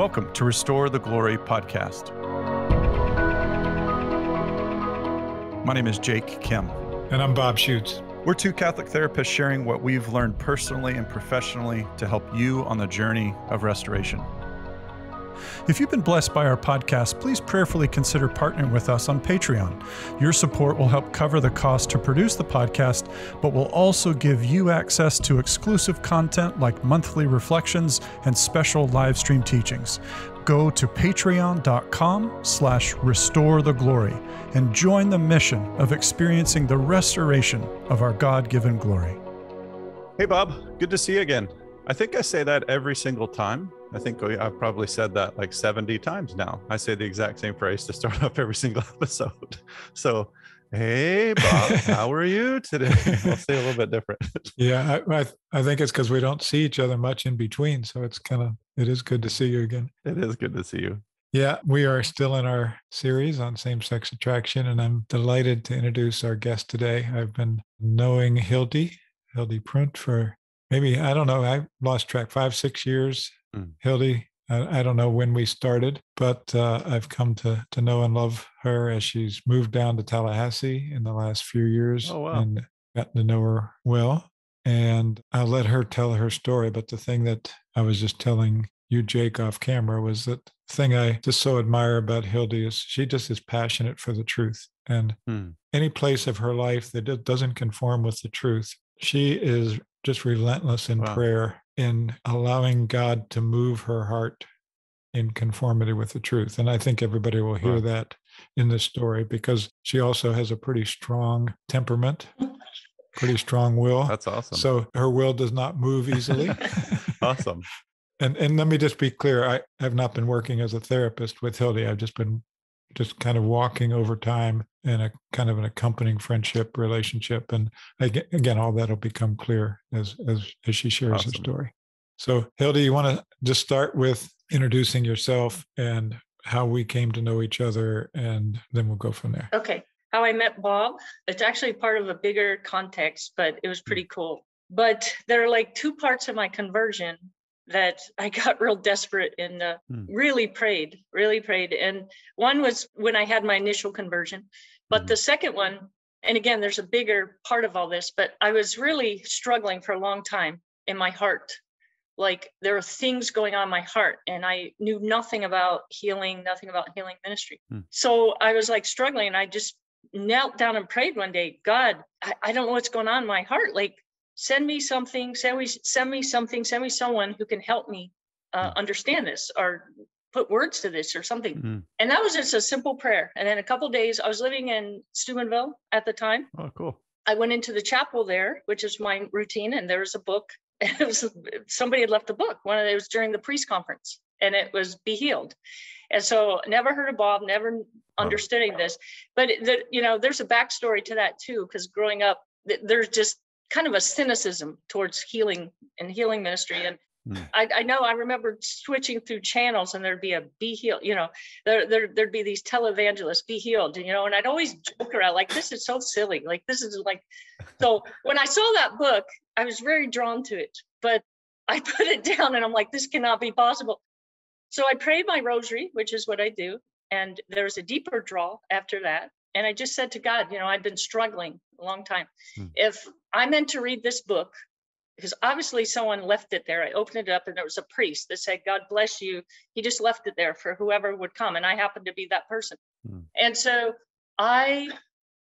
Welcome to Restore the Glory podcast. My name is Jake Khym. And I'm Bob Schuchts. We're two Catholic therapists sharing what we've learned personally and professionally to help you on the journey of restoration. If you've been blessed by our podcast, please prayerfully consider partnering with us on Patreon. Your support will help cover the cost to produce the podcast, but will also give you access to exclusive content like monthly reflections and special live stream teachings. Go to patreon.com slash restore the glory and join the mission of experiencing the restoration of our God-given glory. Hey, Bob. Good to see you again. I think I say that every single time I think oh, I've probably said that like 70 times now. I say the exact same phrase to start off every single episode. So, hey, Bob, how are you today? I'll say a little bit different. yeah, I, I, I think it's because we don't see each other much in between. So it's kind of, it is good to see you again. It is good to see you. Yeah, we are still in our series on same sex attraction, and I'm delighted to introduce our guest today. I've been knowing Hilde, Hilde Prunt, for maybe, I don't know, I lost track, five, six years. Mm. Hilde, I, I, don't know when we started, but uh, I've come to to know and love her as she's moved down to Tallahassee in the last few years oh, wow. and gotten to know her well. And I'll let her tell her story. But the thing that I was just telling you, Jake, off camera was that thing I just so admire about Hilde is she just is passionate for the truth. And hmm. any place of her life that doesn't conform with the truth, she is just relentless in wow. prayer in allowing God to move her heart in conformity with the truth. And I think everybody will hear that in this story because she also has a pretty strong temperament, pretty strong will. That's awesome. So her will does not move easily. awesome. And and let me just be clear, I have not been working as a therapist with Hilde. I've just been just kind of walking over time in a kind of an accompanying friendship relationship. And again, all that'll become clear as as, as she shares awesome. her story. So, Hilde, you want to just start with introducing yourself and how we came to know each other, and then we'll go from there. Okay. How I met Bob. It's actually part of a bigger context, but it was hmm. pretty cool. But there are like two parts of my conversion that I got real desperate and uh, mm. really prayed, really prayed. And one was when I had my initial conversion, but mm. the second one, and again, there's a bigger part of all this, but I was really struggling for a long time in my heart. Like there were things going on in my heart, and I knew nothing about healing, nothing about healing ministry. Mm. So I was like struggling, and I just knelt down and prayed one day, God, I, I don't know what's going on in my heart. Like send me something, send me, send me something, send me someone who can help me uh, mm. understand this or put words to this or something. Mm. And that was just a simple prayer. And then a couple days, I was living in Steubenville at the time. Oh, cool. I went into the chapel there, which is my routine, and there was a book. It was somebody had left a book. One of it was during the priest conference, and it was "Be Healed." And so, never heard of Bob, never understanding this. But the, you know, there's a backstory to that too, because growing up, there's just kind of a cynicism towards healing and healing ministry. And mm. I, I, know I remember switching through channels and there'd be a be healed, you know, there, there, there'd be these televangelists, be healed, you know, and I'd always joke around like, this is so silly. Like, this is like, so when I saw that book, I was very drawn to it, but I put it down and I'm like, this cannot be possible. So I prayed my rosary, which is what I do. And there was a deeper draw after that. And I just said to God, you know, I'd been struggling a long time. Hmm. If I meant to read this book, because obviously someone left it there. I opened it up and there was a priest that said, God bless you. He just left it there for whoever would come. And I happened to be that person. Hmm. And so I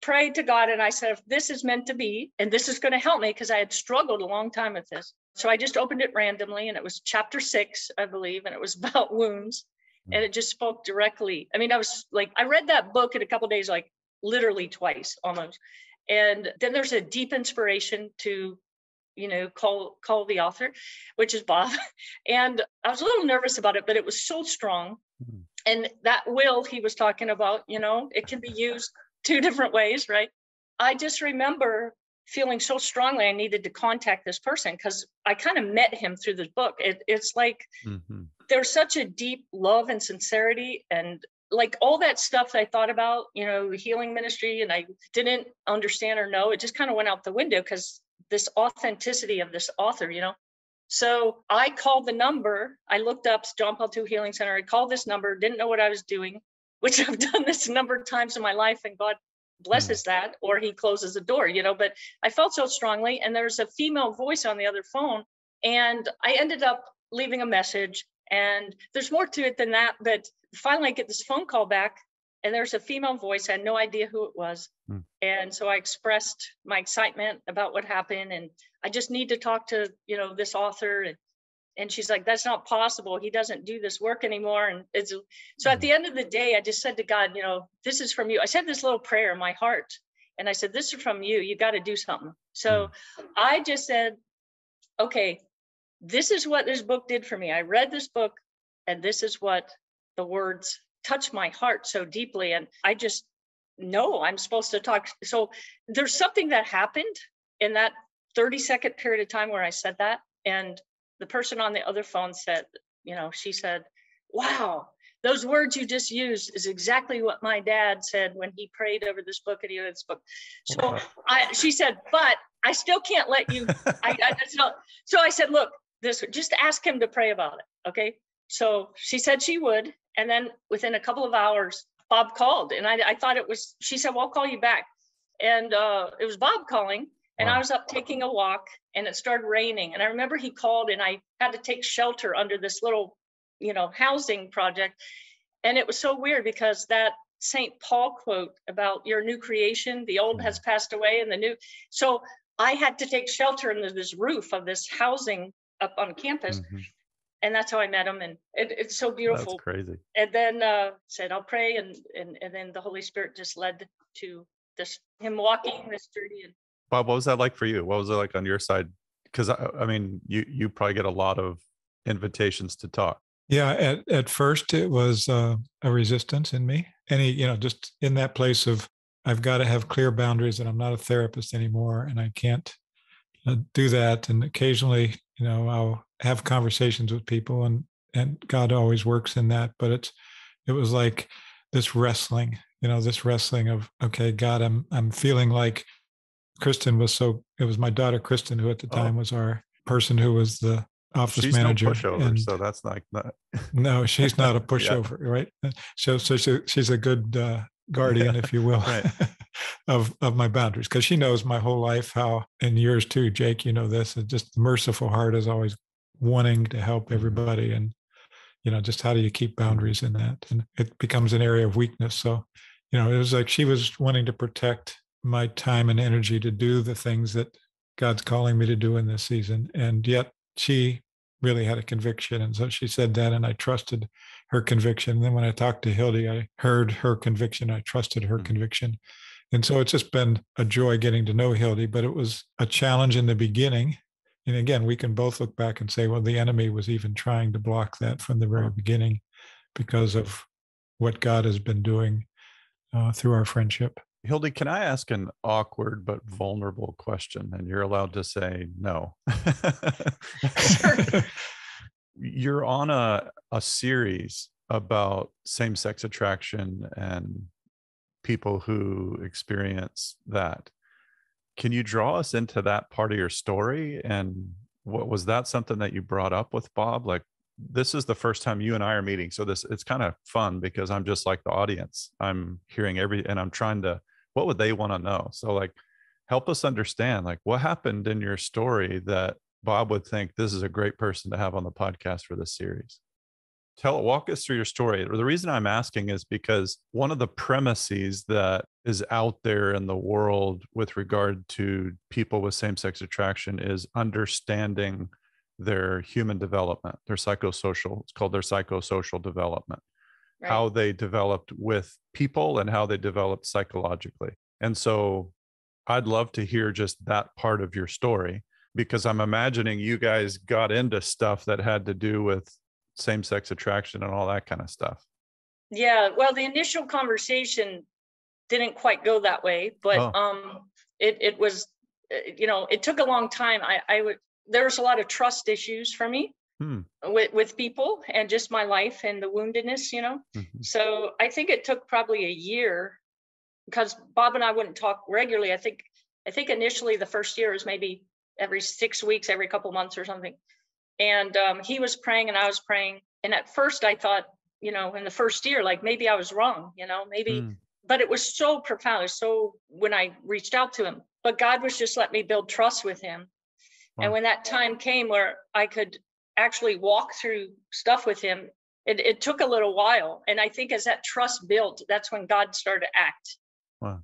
prayed to God and I said, if this is meant to be, and this is going to help me because I had struggled a long time with this. So I just opened it randomly and it was chapter six, I believe, and it was about wounds and it just spoke directly. I mean, I was like, I read that book in a couple days, like literally twice almost. And then there's a deep inspiration to, you know, call call the author, which is Bob. And I was a little nervous about it, but it was so strong. Mm-hmm. And that will he was talking about, you know, it can be used two different ways, right? I just remember feeling so strongly I needed to contact this person because I kind of met him through this book. It, it's like mm-hmm. there's such a deep love and sincerity and like all that stuff I thought about, you know, healing ministry, and I didn't understand or know. It just kind of went out the window because this authenticity of this author, you know. So I called the number. I looked up John Paul II Healing Center. I called this number, didn't know what I was doing, which I've done this a number of times in my life, and God blesses that, or He closes the door, you know. But I felt so strongly, and there's a female voice on the other phone, and I ended up leaving a message. And there's more to it than that, but finally I get this phone call back and there's a female voice. I had no idea who it was. Hmm. And so I expressed my excitement about what happened. And I just need to talk to, you know, this author. And, and she's like, that's not possible. He doesn't do this work anymore. And it's, so at hmm. the end of the day, I just said to God, you know, this is from you. I said this little prayer in my heart. And I said, this is from you. You got to do something. So hmm. I just said, okay, this is what this book did for me. I read this book and this is what the words touched my heart so deeply. And I just know I'm supposed to talk. So there's something that happened in that 30 second period of time where I said that. And the person on the other phone said, you know, she said, wow, those words you just used is exactly what my dad said when he prayed over this book and he read this book. So I, she said, but I still can't let you. I, I, so, so I said, look, this just ask him to pray about it. Okay. So she said she would. And then within a couple of hours, Bob called and I, I thought it was, she said, well, I'll call you back. And uh, it was Bob calling. And wow. I was up taking a walk and it started raining. And I remember he called and I had to take shelter under this little, you know, housing project. And it was so weird because that St. Paul quote about your new creation, the old has passed away and the new. So I had to take shelter under this roof of this housing up on campus. Mm-hmm. And that's how I met him. And it, it's so beautiful. That's crazy. And then uh, said, I'll pray. And, and, and then the Holy Spirit just led to this, him walking this journey. And Bob, what was that like for you? What was it like on your side? Because I, I mean, you, you probably get a lot of invitations to talk. Yeah, at, at first it was uh, a resistance in me. Any, you know, just in that place of I've got to have clear boundaries and I'm not a therapist anymore and I can't uh, do that. And occasionally you know i'll have conversations with people and and god always works in that but it's it was like this wrestling you know this wrestling of okay god i'm i'm feeling like kristen was so it was my daughter kristen who at the oh. time oh. was our person who was the office she's manager no pushover, and so that's like that no she's not a pushover yeah. right so so she, she's a good uh, guardian if you will of of my boundaries because she knows my whole life how and yours too jake you know this just merciful heart is always wanting to help mm-hmm. everybody and you know just how do you keep boundaries in that and it becomes an area of weakness so you know it was like she was wanting to protect my time and energy to do the things that god's calling me to do in this season and yet she really had a conviction and so she said that and i trusted her conviction and then when i talked to hilde i heard her conviction i trusted her mm-hmm. conviction and so it's just been a joy getting to know Hilde, but it was a challenge in the beginning. And again, we can both look back and say, well, the enemy was even trying to block that from the very beginning because of what God has been doing uh, through our friendship. Hilde, can I ask an awkward but vulnerable question? And you're allowed to say no. sure. you're on a, a series about same sex attraction and people who experience that. Can you draw us into that part of your story? And what was that something that you brought up with Bob? Like, this is the first time you and I are meeting. So this it's kind of fun because I'm just like the audience. I'm hearing every and I'm trying to what would they want to know? So like help us understand like what happened in your story that Bob would think this is a great person to have on the podcast for this series? Tell walk us through your story. The reason i'm asking is because one of the premises that is out there in the world with regard to people with same-sex attraction is understanding their human development their psychosocial it's called their psychosocial development right. how they developed with people and how they developed psychologically and so i'd love to hear just that part of your story because i'm imagining you guys got into stuff that had to do with same sex attraction and all that kind of stuff. Yeah, well, the initial conversation didn't quite go that way, but oh. um, it it was, uh, you know, it took a long time. I I would there was a lot of trust issues for me hmm. with with people and just my life and the woundedness, you know. Mm-hmm. So I think it took probably a year because Bob and I wouldn't talk regularly. I think I think initially the first year was maybe every six weeks, every couple months or something. And um, he was praying and I was praying. And at first I thought, you know, in the first year, like maybe I was wrong, you know, maybe, mm. but it was so profound. Was so when I reached out to him, but God was just let me build trust with him. Wow. And when that time came where I could actually walk through stuff with him, it, it took a little while. And I think as that trust built, that's when God started to act. Wow.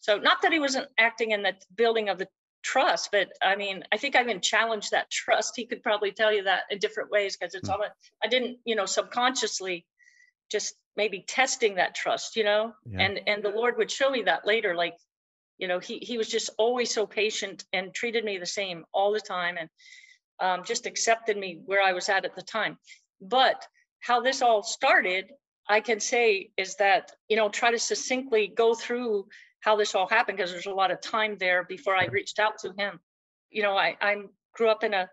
So not that he wasn't acting in the building of the trust, but I mean, I think I even challenged that trust. He could probably tell you that in different ways because it's mm. all I didn't, you know, subconsciously just maybe testing that trust, you know, yeah. and and the Lord would show me that later, like, you know, he he was just always so patient and treated me the same all the time and um, just accepted me where I was at at the time. But how this all started, I can say is that you know try to succinctly go through how this all happened because there's a lot of time there before I reached out to him. You know, I I grew up in a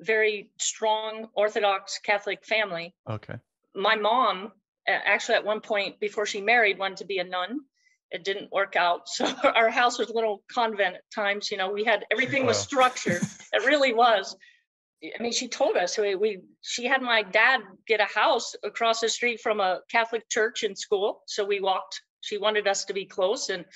very strong Orthodox Catholic family. Okay. My mom actually at one point before she married wanted to be a nun. It didn't work out. So our house was a little convent at times. You know, we had everything was structured. it really was. I mean, she told us we, we she had my dad get a house across the street from a Catholic church and school. So we walked. She wanted us to be close and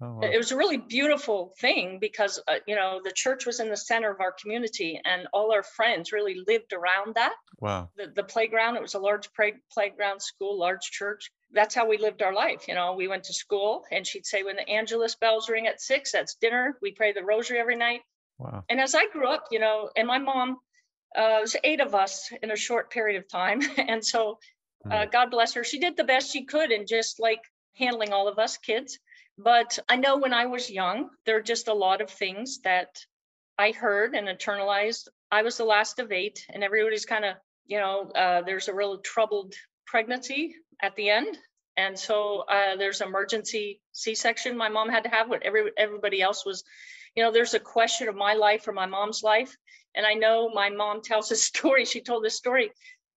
oh, wow. it was a really beautiful thing because uh, you know the church was in the center of our community and all our friends really lived around that. Wow. The, the playground it was a large play, playground school large church. That's how we lived our life you know we went to school and she'd say when the angelus bells ring at six that's dinner. We pray the rosary every night. Wow. And as i grew up you know and my mom uh, it was eight of us in a short period of time and so uh. God bless her. She did the best she could and just like handling all of us kids. But I know when I was young, there are just a lot of things that I heard and internalized. I was the last of eight, and everybody's kind of, you know, uh, there's a real troubled pregnancy at the end. And so uh, there's emergency C-section my mom had to have. What every everybody else was, you know, there's a question of my life or my mom's life. And I know my mom tells a story. She told this story.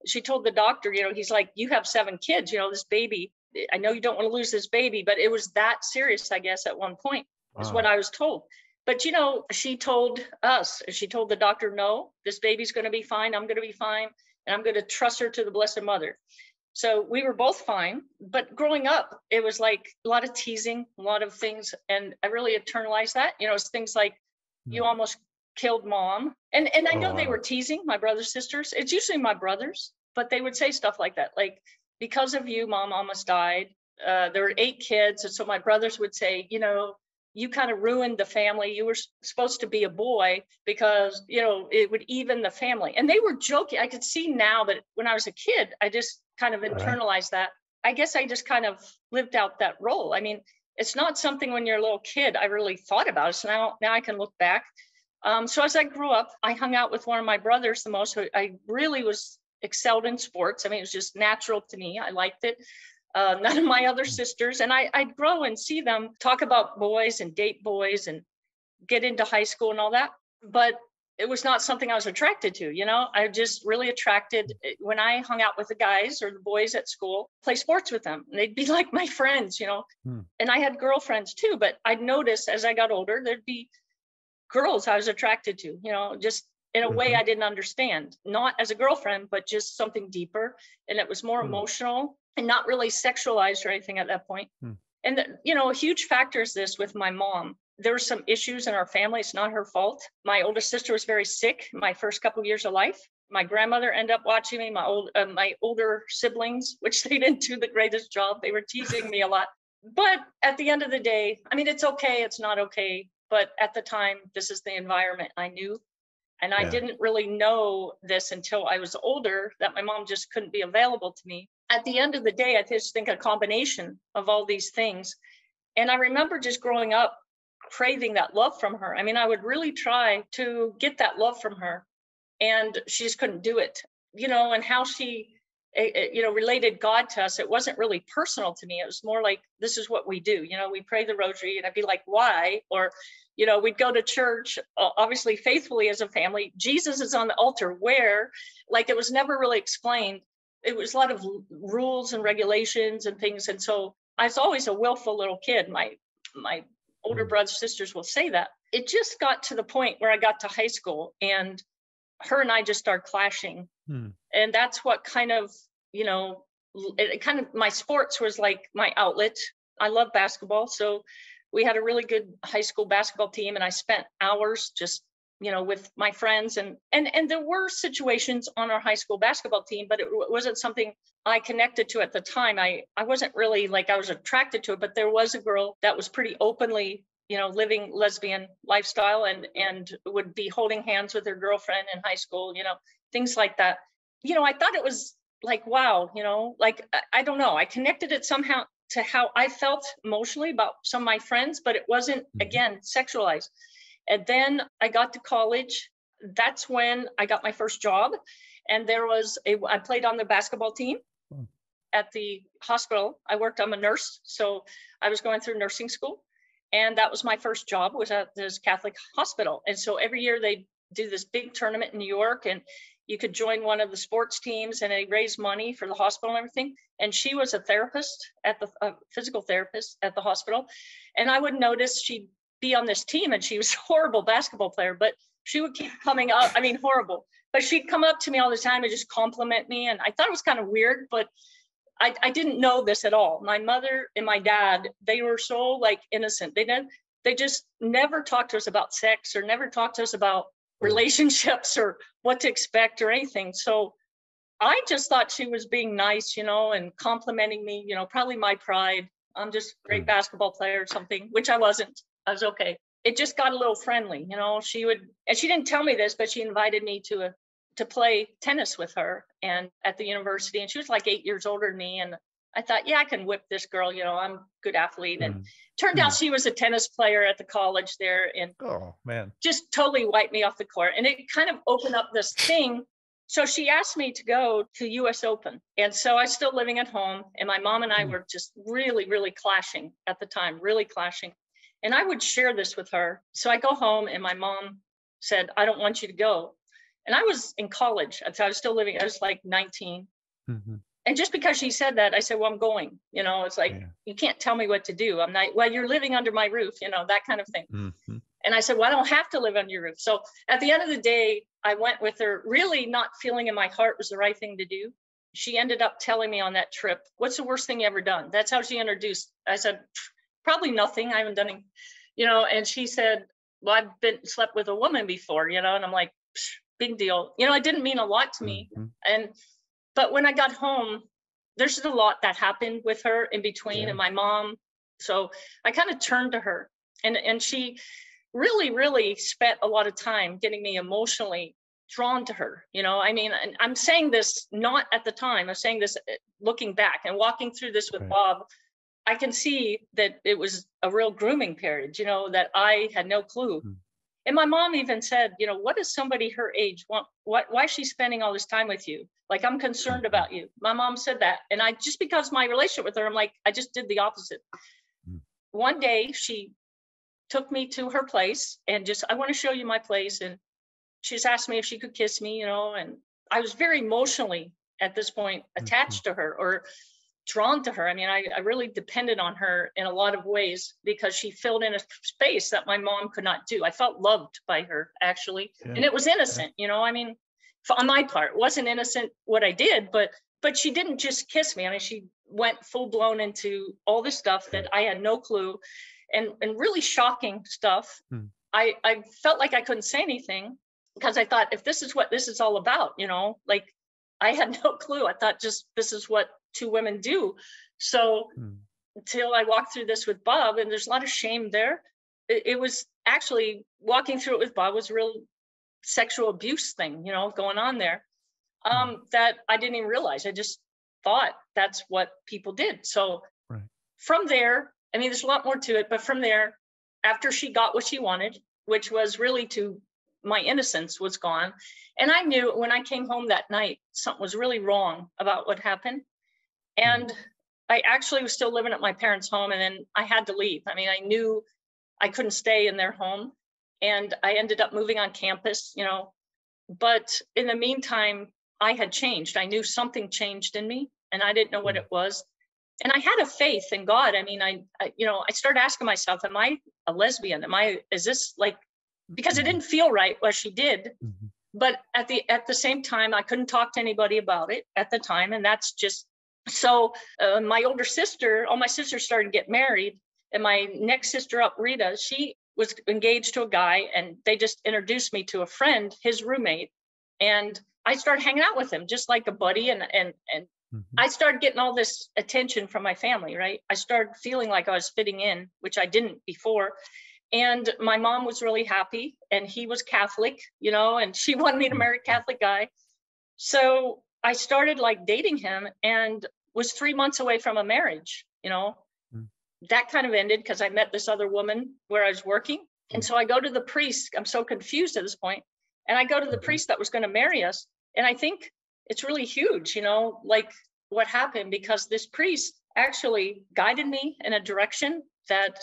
She told the doctor, you know, he's like, you have seven kids. You know, this baby I know you don't want to lose this baby, but it was that serious, I guess, at one point, wow. is what I was told. But you know, she told us, she told the doctor, no, this baby's going to be fine. I'm going to be fine. And I'm going to trust her to the Blessed Mother. So we were both fine. But growing up, it was like a lot of teasing, a lot of things. And I really internalized that. You know, it's things like, you hmm. almost killed mom. And and I know oh, they were teasing my brothers, sisters. It's usually my brothers, but they would say stuff like that. Like, because of you, mom almost died. Uh, there were eight kids. And so my brothers would say, you know, you kind of ruined the family. You were supposed to be a boy because, you know, it would even the family. And they were joking. I could see now that when I was a kid, I just kind of internalized that. I guess I just kind of lived out that role. I mean, it's not something when you're a little kid I really thought about. It. So now, now I can look back. Um, so as I grew up, I hung out with one of my brothers the most. I really was excelled in sports. I mean, it was just natural to me. I liked it. Uh, none of my other sisters, and I, I'd grow and see them talk about boys and date boys and get into high school and all that. But it was not something I was attracted to. You know, I just really attracted eh, when I hung out with the guys or the boys at school, play sports with them. And they'd be like my friends, you know. Hmm. And I had girlfriends too, but I'd notice as I got older, there'd be girls I was attracted to, you know, just in a mm-hmm. way I didn't understand, not as a girlfriend, but just something deeper. And it was more mm. emotional and not really sexualized or anything at that point. Mm. And, the, you know, a huge factor is this with my mom. There were some issues in our family. It's not her fault. My oldest sister was very sick my first couple of years of life. My grandmother ended up watching me. My old, uh, my older siblings, which they didn't do the greatest job. They were teasing me a lot. But at the end of the day, I mean, it's okay. It's not okay. But at the time, this is the environment I knew and I didn't really know this until I was older that my mom just couldn't be available to me. At the end of the day, I just think a combination of all these things. And I remember just growing up craving that love from her. I mean, I would really try to get that love from her, and she just couldn't do it. You know, and how she eh, eh, you know related god to us it wasn't really personal to me it was more like this is what we do you know we pray the rosary and i'd be like why or you know we'd go to church obviously faithfully as a family jesus is on the altar where like it was never really explained it was a lot of rules and regulations and things and so i was always a willful little kid my my older mm. brothers sisters will say that it just got to the point where i got to high school and her and I just started clashing. Hmm. And that's what kind of, you know, it, it kind of my sports was like my outlet. I love basketball. So we had a really good high school basketball team and I spent hours just you know with my friends and and and there were situations on our high school basketball team but it wasn't something i connected to at the time. I i wasn't really like i was attracted to it but there was a girl that was pretty openly you know living lesbian lifestyle and and would be holding hands with her girlfriend in high school you know things like that. You know i thought it was like wow you know like i, don't know. I connected it somehow to how i felt emotionally about some of my friends but it wasn't mm-hmm. again sexualized and then i got to college. That's when i got my first job. And there was a i played on the basketball team hmm. at the hospital. I worked i'm a nurse so i was going through nursing school. And that was my first job was at this catholic hospital. And so every year they do this big tournament in new york and you could join one of the sports teams and they raise money for the hospital and everything. And she was a therapist at the physical therapist at the hospital. And i would notice she'd be on this team and she was a horrible basketball player but she would keep coming up i mean horrible but she'd come up to me all the time and just compliment me and i thought it was kind of weird but I, I didn't know this at all. My mother and my dad, they were so like innocent. They didn't, they just never talked to us about sex or never talked to us about relationships or what to expect or anything. So I just thought she was being nice, you know, and complimenting me, you know, probably my pride. I'm just a great hmm. basketball player or something, which I wasn't. I was okay. It just got a little friendly, you know. She would, and she didn't tell me this, but she invited me to a to play tennis with her and at the university and she was like eight years older than me and i thought yeah i can whip this girl you know i'm a good athlete and mm. turned mm. out she was a tennis player at the college there and oh man just totally wiped me off the court and it kind of opened up this thing so she asked me to go to us open and so i was still living at home and my mom and i mm. were just really really clashing at the time really clashing and i would share this with her so i go home and my mom said i don't want you to go and I was in college. So I was still living, I was like 19. Mm-hmm. And just because she said that, I said, well, I'm going, you know, it's like, yeah. you can't tell me what to do. I'm not, well, you're living under my roof, you know, that kind of thing. Mm-hmm. And I said, well, I don't have to live under your roof. So at the end of the day, I went with her, really not feeling in my heart was the right thing to do. She ended up telling me on that trip, what's the worst thing you ever done? That's how she introduced. I said, probably nothing. I haven't done it, you know, and she said, well, I've been slept with a woman before, you know, and I'm like, big deal. You know, it didn't mean a lot to me. Mm-hmm. And but when I got home, there's a lot that happened with her in between yeah. and my mom. So I kind of turned to her and and she really, really spent a lot of time getting me emotionally drawn to her. You know, I mean, and I'm saying this not at the time, I'm saying this uh, looking back and walking through this with right. Bob. I can see that it was a real grooming period, you know, that I had no clue. Mm and my mom even said, you know, what does somebody her age want? What, why is she spending all this time with you? Like, I'm concerned mm-hmm. about you. My mom said that. And I just because my relationship with her, I'm like, I just did the opposite. Mm. One day she took me to her place and just, I want to show you my place. And she's asked me if she could kiss me, you know, and I was very emotionally at this point mm-hmm. attached mm-hmm. to her or drawn to her. I mean, I, I really depended on her in a lot of ways because she filled in a space that my mom could not do. I felt loved by her actually, yeah. and it was innocent. You know, I mean, on my part, it wasn't innocent what I did, but but she didn't just kiss me. I mean, she went full blown into all this stuff that I had no clue, and and really shocking stuff. Hmm. I I felt like I couldn't say anything because I thought if this is what this is all about, you know, like I had no clue. I thought just this is what two women do. So hmm. until I walked through this with Bob, and there's a lot of shame there. It, it, was actually walking through it with Bob was a real sexual abuse thing, you know, going on there. Hmm. Um, that I didn't even realize. I just thought that's what people did. So right. from there, I mean, there's a lot more to it, but from there, after she got what she wanted, which was really to my innocence was gone. And I knew when I came home that night, something was really wrong about what happened. And. I actually was still living at my parents' home and then I had to leave. I mean, I knew I couldn't stay in their home and I ended up moving on campus, you know. But in the meantime, I had changed. I knew something changed in me and I didn't know what mm. it was. And I had a faith in God. I mean, I, I you know, I started asking myself, am I a lesbian? Am I, is this like, because it mm-hmm. didn't feel right what she did. Mm-hmm. but at the at the same time i couldn't talk to anybody about it at the time and that's just so uh, my older sister all my sisters started to get married and my next sister up rita she was engaged to a guy and they just introduced me to a friend his roommate and i started hanging out with him just like a buddy and and and mm-hmm. i started getting all this attention from my family right? I started feeling like i was fitting in which i didn't before and my mom was really happy and he was catholic you know and she wanted me to marry a catholic guy. So i started like dating him and was three months away from a marriage you know mm. that kind of ended because i met this other woman where i was working mm. and so i go to the priest i'm so confused at this point and i go to the priest that was going to marry us and i think it's really huge you know like what happened because this priest actually guided me in a direction that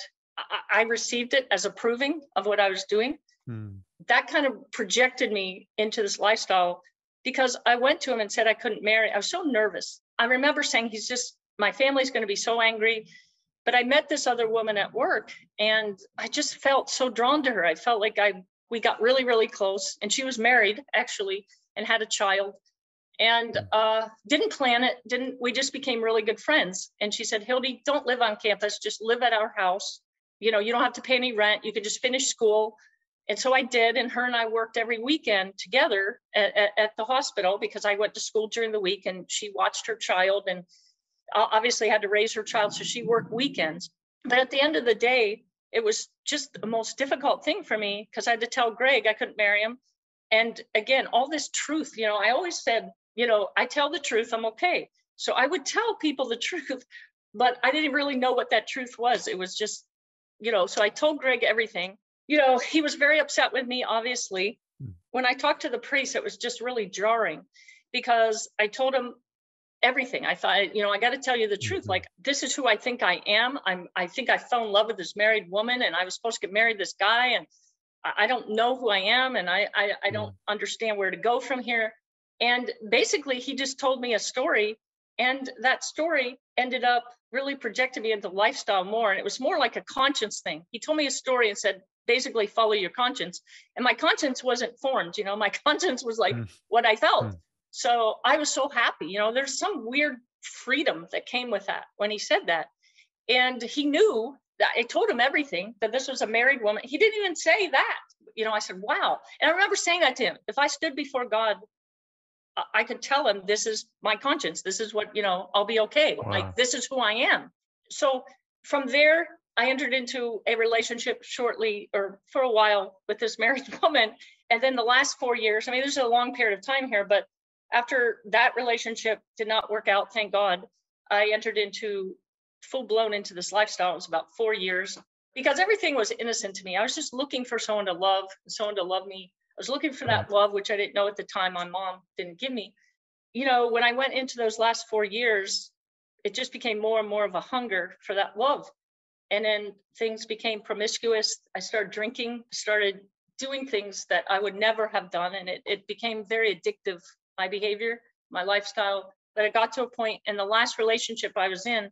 I, received it as approving of what I was doing. Hmm. That kind of projected me into this lifestyle because I went to him and said I couldn't marry. I was so nervous. I remember saying, he's just, my family's going to be so angry. But I met this other woman at work and I just felt so drawn to her. I felt like I, we got really, really close. And she was married actually and had a child and hmm. uh, didn't plan it. Didn't, we just became really good friends. And she said, Hilde, don't live on campus, just live at our house you know, you don't have to pay any rent. You can just finish school. And so I did, and her and I worked every weekend together at, at, at, the hospital because I went to school during the week and she watched her child and obviously had to raise her child. So she worked weekends. But at the end of the day, it was just the most difficult thing for me because I had to tell Greg I couldn't marry him. And again, all this truth, you know, I always said, you know, I tell the truth, I'm okay. So I would tell people the truth, but I didn't really know what that truth was. It was just you know, so I told Greg everything. You know, he was very upset with me, obviously. Hmm. When I talked to the priest, it was just really jarring because I told him everything. I thought, you know, I got to tell you the truth. Mm-hmm. Like, this is who I think I am. I'm, I think I fell in love with this married woman and I was supposed to get married this guy and I don't know who I am and I, I, I don't mm-hmm. understand where to go from here. And basically, he just told me a story and that story ended up really projecting me into lifestyle more. And it was more like a conscience thing. He told me a story and said, basically follow your conscience. And my conscience wasn't formed, you know, my conscience was like mm. what I felt. Mm. So I was so happy. You know, there's some weird freedom that came with that when he said that. And he knew that I told him everything that this was a married woman. He didn't even say that. You know, I said, wow. And I remember saying that to him. If I stood before God I could tell him this is my conscience. This is what, you know, I'll be okay. Wow. Like this is who I am. So from there, I entered into a relationship shortly or for a while with this married woman. And then the last four years, I mean, there's a long period of time here, but after that relationship did not work out, thank God, I entered into full blown into this lifestyle. It was about four years because everything was innocent to me. I was just looking for someone to love, someone to love me was looking for that love, which I didn't know at the time my mom didn't give me. You know, when I went into those last four years, it just became more and more of a hunger for that love. And then things became promiscuous. I started drinking, started doing things that I would never have done. And it, it became very addictive, my behavior, my lifestyle. But it got to a point in the last relationship I was in,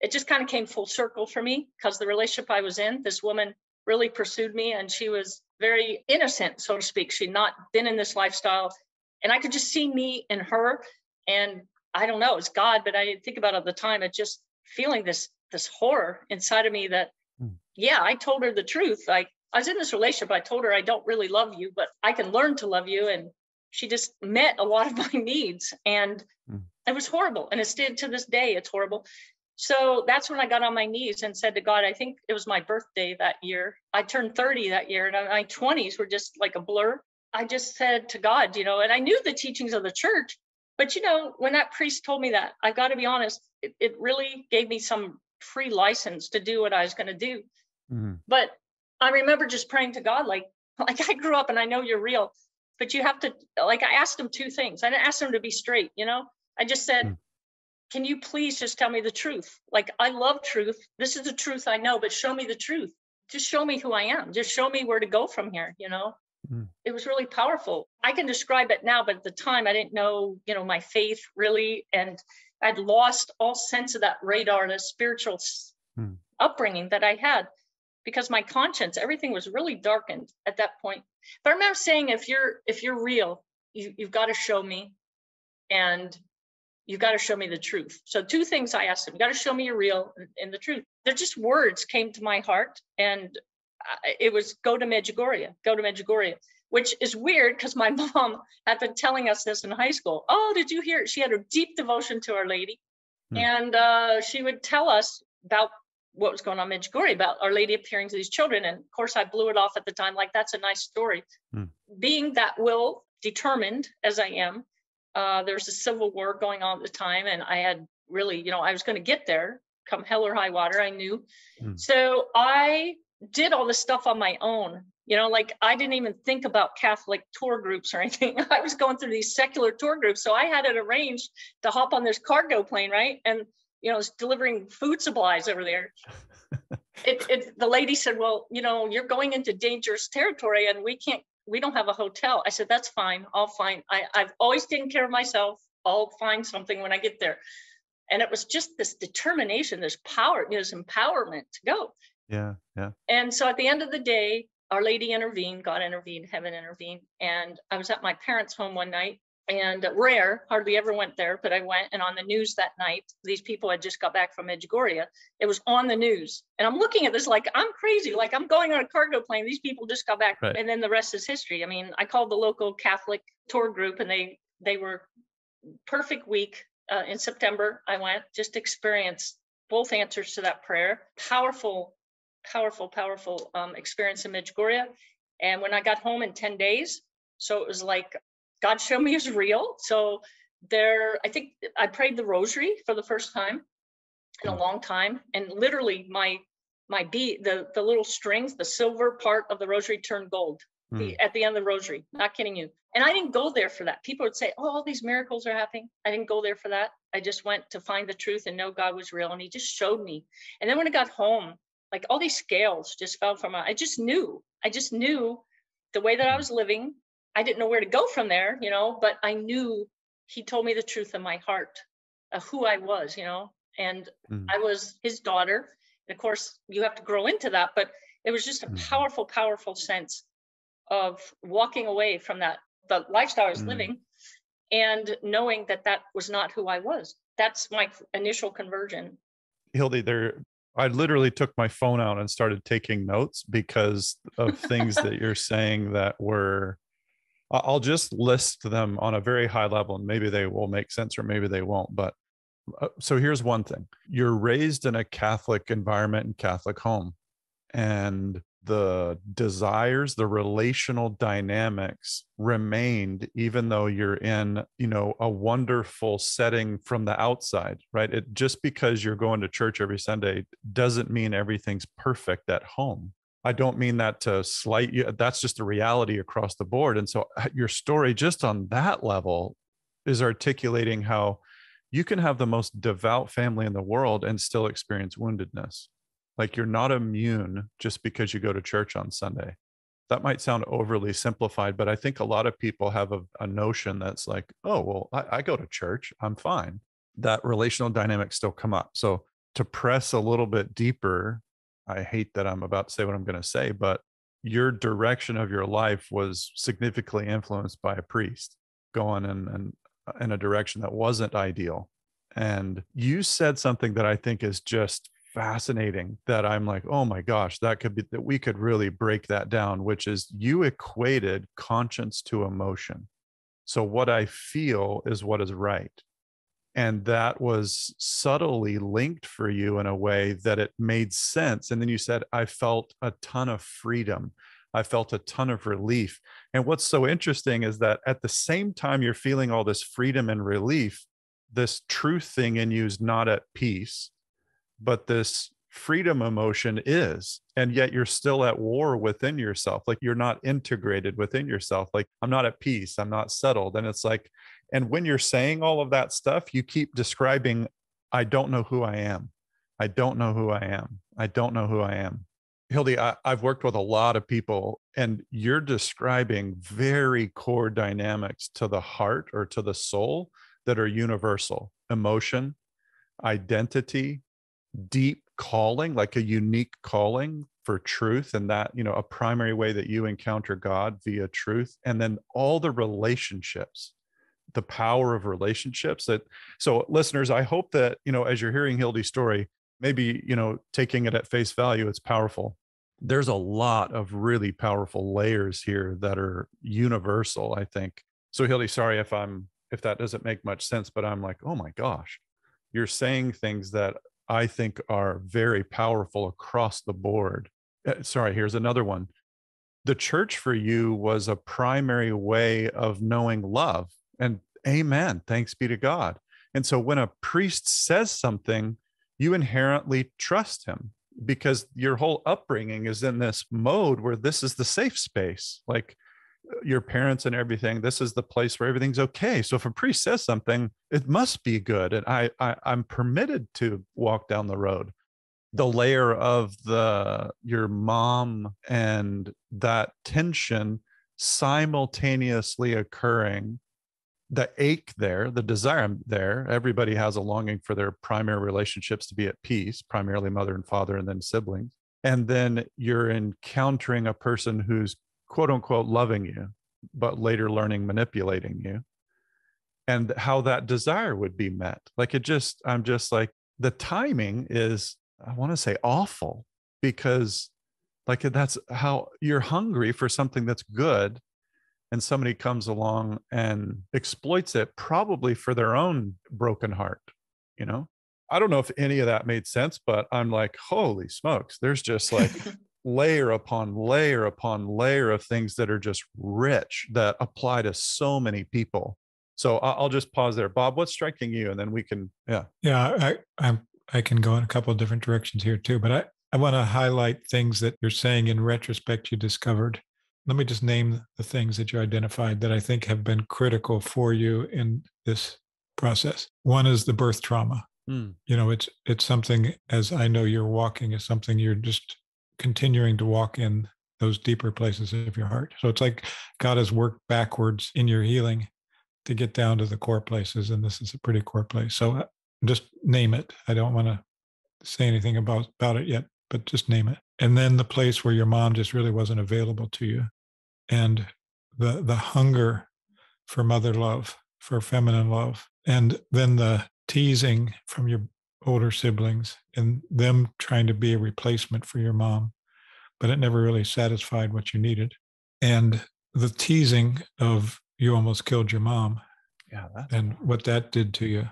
it just kind of came full circle for me because the relationship I was in, this woman really pursued me and she was very innocent, so to speak. She'd not been in this lifestyle. And I could just see me in her. And I don't know, it's God, but I didn't think about it at the time. It just feeling this this horror inside of me that, mm. yeah, I told her the truth. Like I was in this relationship, I told her I don't really love you, but I can learn to love you. And she just met a lot of my needs. And mm. it was horrible. And it's still to this day, it's horrible. So that's when I got on my knees and said to God, I think it was my birthday that year. I turned 30 that year, and my 20s were just like a blur. I just said to God, you know, and I knew the teachings of the church, but you know, when that priest told me that, I got to be honest, it, it, really gave me some free license to do what I was going to do. Mm-hmm. But I remember just praying to God, like, like I grew up and I know you're real, but you have to, like, I asked him two things. I didn't ask him to be straight, you know. I just said, mm-hmm can you please just tell me the truth? Like, I love truth. This is the truth I know, but show me the truth. Just show me who I am. Just show me where to go from here, you know? Mm. It was really powerful. I can describe it now, but at the time I didn't know, you know, my faith really. And I'd lost all sense of that radar, the spiritual mm. upbringing that I had. because my conscience, everything was really darkened at that point. But I remember saying, if you're if you're real, you, you've got to show me, and you've got to show me the truth. So two things I asked him: you got to show me you're real and, and the truth. They're just words came to my heart, and it was go to Medjugorje, go to Medjugorje, which is weird because my mom had been telling us this in high school. Oh, did you hear? She had a deep devotion to Our Lady, hmm. and uh, she would tell us about what was going on in Medjugorje about Our Lady appearing to these children. And of course, I blew it off at the time, like that's a nice story. Hmm. Being that will determined as I am, uh, there's a civil war going on at the time, and I had really, you know, I was going to get there, come hell or high water. I knew. Hmm. So I did all this stuff on my own. You know, like I didn't even think about Catholic tour groups or anything. I was going through these secular tour groups. So I had it arranged to hop on this cargo plane, right? And you know, it's delivering food supplies over there. it, it, the lady said, well, you know, you're going into dangerous territory and we can't, we don't have a hotel. I said, that's fine. I'll find, I, I've always taken care of myself. I'll find something when I get there. And it was just this determination, this power, this empowerment to go. Yeah. Yeah. And so at the end of the day, our lady intervened, God intervened, heaven intervened. And I was at my parents' home one night and rare, hardly ever went there, but I went. And on the news that night, these people had just got back from Medjugorje. It was on the news. And I'm looking at this like I'm crazy, like I'm going on a cargo plane. These people just got back. Right. And then the rest is history. I mean, I called the local Catholic tour group and they they were perfect week. Uh, in September, I went, just experienced both answers to that prayer. Powerful, powerful, powerful um, experience in Medjugorje. And when I got home in 10 days, so it was like God showed me is real. So there, I think I prayed the rosary for the first time in a hmm. long time. And literally my my beat, the the little strings, the silver part of the rosary turned gold mm. the, at the end of the rosary. Not kidding you. And I didn't go there for that. People would say, "Oh, all these miracles are happening." I didn't go there for that. I just went to find the truth and know God was real, and He just showed me. And then when I got home, like all these scales just fell from my. I just knew. I just knew the way that I was living I didn't know where to go from there, you know, but I knew he told me the truth in my heart of who I was, you know, and mm. I was his daughter. And of course, you have to grow into that, but it was just a mm. powerful, powerful sense of walking away from that, the lifestyle I was mm. living and knowing that that was not who I was. That's my initial conversion. Hilde, there, I literally took my phone out and started taking notes because of things that you're saying that were I'll just list them on a very high level and maybe they will make sense or maybe they won't. But uh, so here's one thing you're raised in a Catholic environment and Catholic home, and the desires, the relational dynamics remained even though you're in, you know, a wonderful setting from the outside, right? It just because you're going to church every Sunday doesn't mean everything's perfect at home. I don't mean that to slight you. That's just the reality across the board. And so uh, your story, just on that level, is articulating how you can have the most devout family in the world and still experience woundedness. Like you're not immune just because you go to church on Sunday. That might sound overly simplified, but I think a lot of people have a, a notion that's like, oh, well, I, I go to church, I'm fine. That relational dynamics still come up. So to press a little bit deeper I hate that I'm about to say what I'm going to say, but your direction of your life was significantly influenced by a priest going in, in, uh, in a direction that wasn't ideal. And you said something that I think is just fascinating that I'm like, oh my gosh, that could be that we could really break that down, which is you equated conscience to emotion. So what I feel is what is right and that was subtly linked for you in a way that it made sense and then you said i felt a ton of freedom. I felt a ton of relief. And what's so interesting is that at the same time you're feeling all this freedom and relief this truth thing in you is not at peace but this freedom emotion is and yet you're still at war within yourself like you're not integrated within yourself like i'm not at peace. I'm not settled. And it's like and when you're saying all of that stuff, you keep describing, I don't know who I am. I don't know who I am. I don't know who I am. Hilde, I, have worked with a lot of people, and you're describing very core dynamics to the heart or to the soul that are universal emotion, identity, deep calling, like a unique calling for truth and that you know a primary way that you encounter god via truth and then all the relationships the power of relationships that so listeners i hope that you know as you're hearing hilde's story maybe you know taking it at face value it's powerful there's a lot of really powerful layers here that are universal i think so hilde sorry if i'm if that doesn't make much sense but i'm like oh my gosh you're saying things that i think are very powerful across the board uh, sorry, here's another one. The church for you was a primary way of knowing love. And amen. Thanks be to God. And so when a priest says something, you inherently trust him because your whole upbringing is in this mode where this is the safe space. Like uh, your parents and everything, this is the place where everything's okay. So if a priest says something, it must be good. And I, I I'm permitted to walk down the road the layer of the your mom and that tension simultaneously occurring the ache there the desire um, there everybody has a longing for their primary relationships to be at peace primarily mother and father and then siblings. And then you're encountering a person who's quote unquote loving you but later learning manipulating you. And how that desire would be met. Like it just i'm just like the timing is I want to say awful because like that's how you're hungry for something that's good and somebody comes along and exploits it probably for their own broken heart you know? I don't know if any of that made sense but i'm like holy smokes there's just like layer upon layer upon layer of things that are just rich that apply to so many people. So i'll just pause there. Bob what's striking you? And then we can yeah. Yeah i i'm I can go in a couple of different directions here too, but I, I want to highlight things that you're saying in retrospect you discovered. Let me just name the things that you identified that I think have been critical for you in this process. One is the birth trauma. Mm. You know, it's it's something as I know you're walking is something you're just continuing to walk in those deeper places of your heart. So it's like God has worked backwards in your healing to get down to the core places, and this is a pretty core place. So uh, just name it. I don't want to say anything about about it yet, but just name it. And then the place where your mom just really wasn't available to you, and the the hunger for mother love, for feminine love, and then the teasing from your older siblings and them trying to be a replacement for your mom, but it never really satisfied what you needed. And the teasing of you almost killed your mom. Yeah, and what that did to you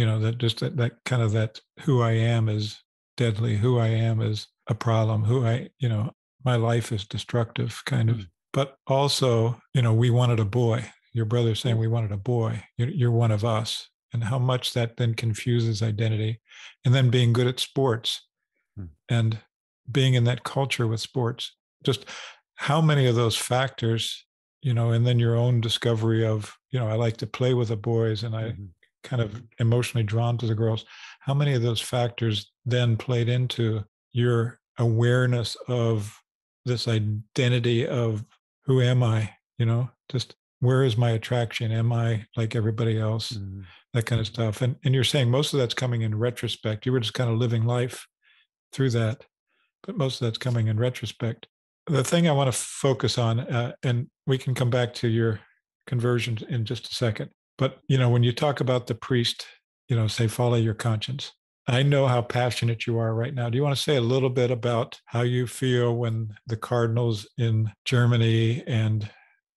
you know that just that, that kind of that who i am is deadly who i am is a problem who i you know my life is destructive kind of. Mm. but also you know we wanted a boy. Your brother saying we wanted a boy. You're, you're one of us. And how much that then confuses identity. And then being good at sports mm. and being in that culture with sports. Just how many of those factors you know and then your own discovery of you know i like to play with the boys and i mm-hmm. kind of emotionally drawn to the girls. How many of those factors then played into your awareness of this identity of who am i you know? Just where is my attraction? Am i like everybody else? Mm-hmm. that kind of stuff. And and you're saying most of that's coming in retrospect. You were just kind of living life through that but most of that's coming in retrospect. The thing i want to focus on uh, and we can come back to your conversion in just a second but, you know, when you talk about the priest, you know, say, follow your conscience. I know how passionate you are right now. Do you want to say a little bit about how you feel when the cardinals in Germany and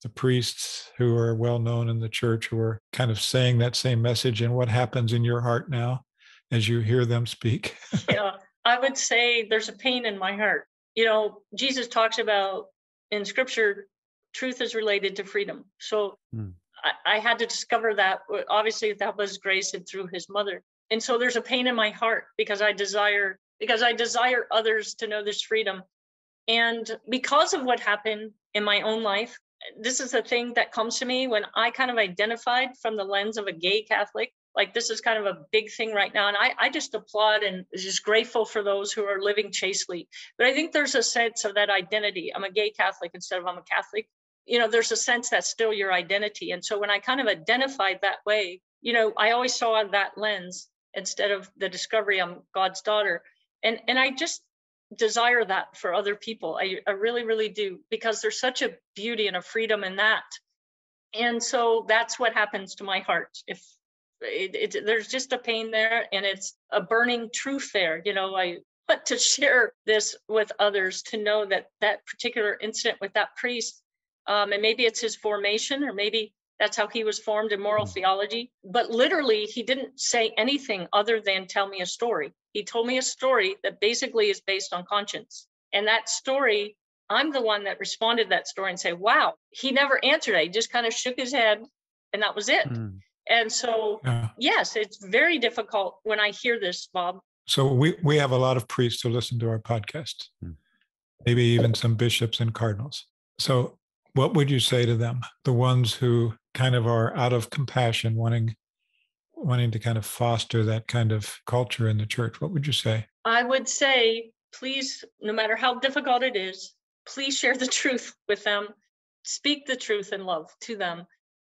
the priests who are well known in the church who are kind of saying that same message and what happens in your heart now as you hear them speak? yeah, I would say there's a pain in my heart. You know, Jesus talks about in scripture, truth is related to freedom. So hmm. I, I had to discover that obviously that was Grace and through his mother. And so there's a pain in my heart because I desire because I desire others to know this freedom. And because of what happened in my own life, this is the thing that comes to me when I kind of identified from the lens of a gay Catholic. Like this is kind of a big thing right now. And I, I just applaud and just grateful for those who are living chastely. But I think there's a sense of that identity. I'm a gay Catholic instead of I'm a Catholic you know there's a sense that's still your identity and so when i kind of identified that way you know i always saw that lens instead of the discovery i'm god's daughter and and i just desire that for other people. I, I really, really do, because there's such a beauty and a freedom in that. And so that's what happens to my heart. If it, it, there's just a pain there and it's a burning truth there, you know, I want to share this with others to know that that particular incident with that priest, um, and maybe it's his formation or maybe that's how he was formed in moral mm-hmm. theology. But literally, he didn't say anything other than tell me a story. He told me a story that basically is based on conscience. And that story, I'm the one that responded to that story and say, wow, he never answered it. He just kind of shook his head and that was it. Mm. And so, yeah. yes, it's very difficult when I hear this, Bob. So we, we have a lot of priests who listen to our podcast, mm. maybe even some bishops and cardinals. So what would you say to them, the ones who kind of are out of compassion, wanting wanting to kind of foster that kind of culture in the church? What would you say? I would say, please, no matter how difficult it is, please share the truth with them. Speak the truth in love to them.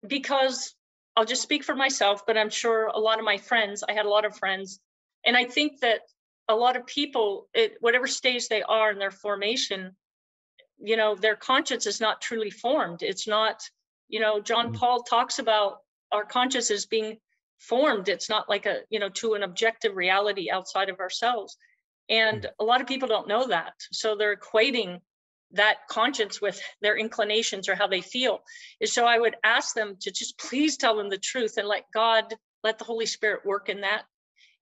Because I'll just speak for myself, but I'm sure a lot of my friends, I had a lot of friends, and I think that a lot of people, at whatever stage they are in their formation, you know, their conscience is not truly formed. It's not you know john mm-hmm. paul talks about our conscience as being formed it's not like a you know to an objective reality outside of ourselves and mm-hmm. a lot of people don't know that so they're equating that conscience with their inclinations or how they feel and so i would ask them to just please tell them the truth and let god let the holy spirit work in that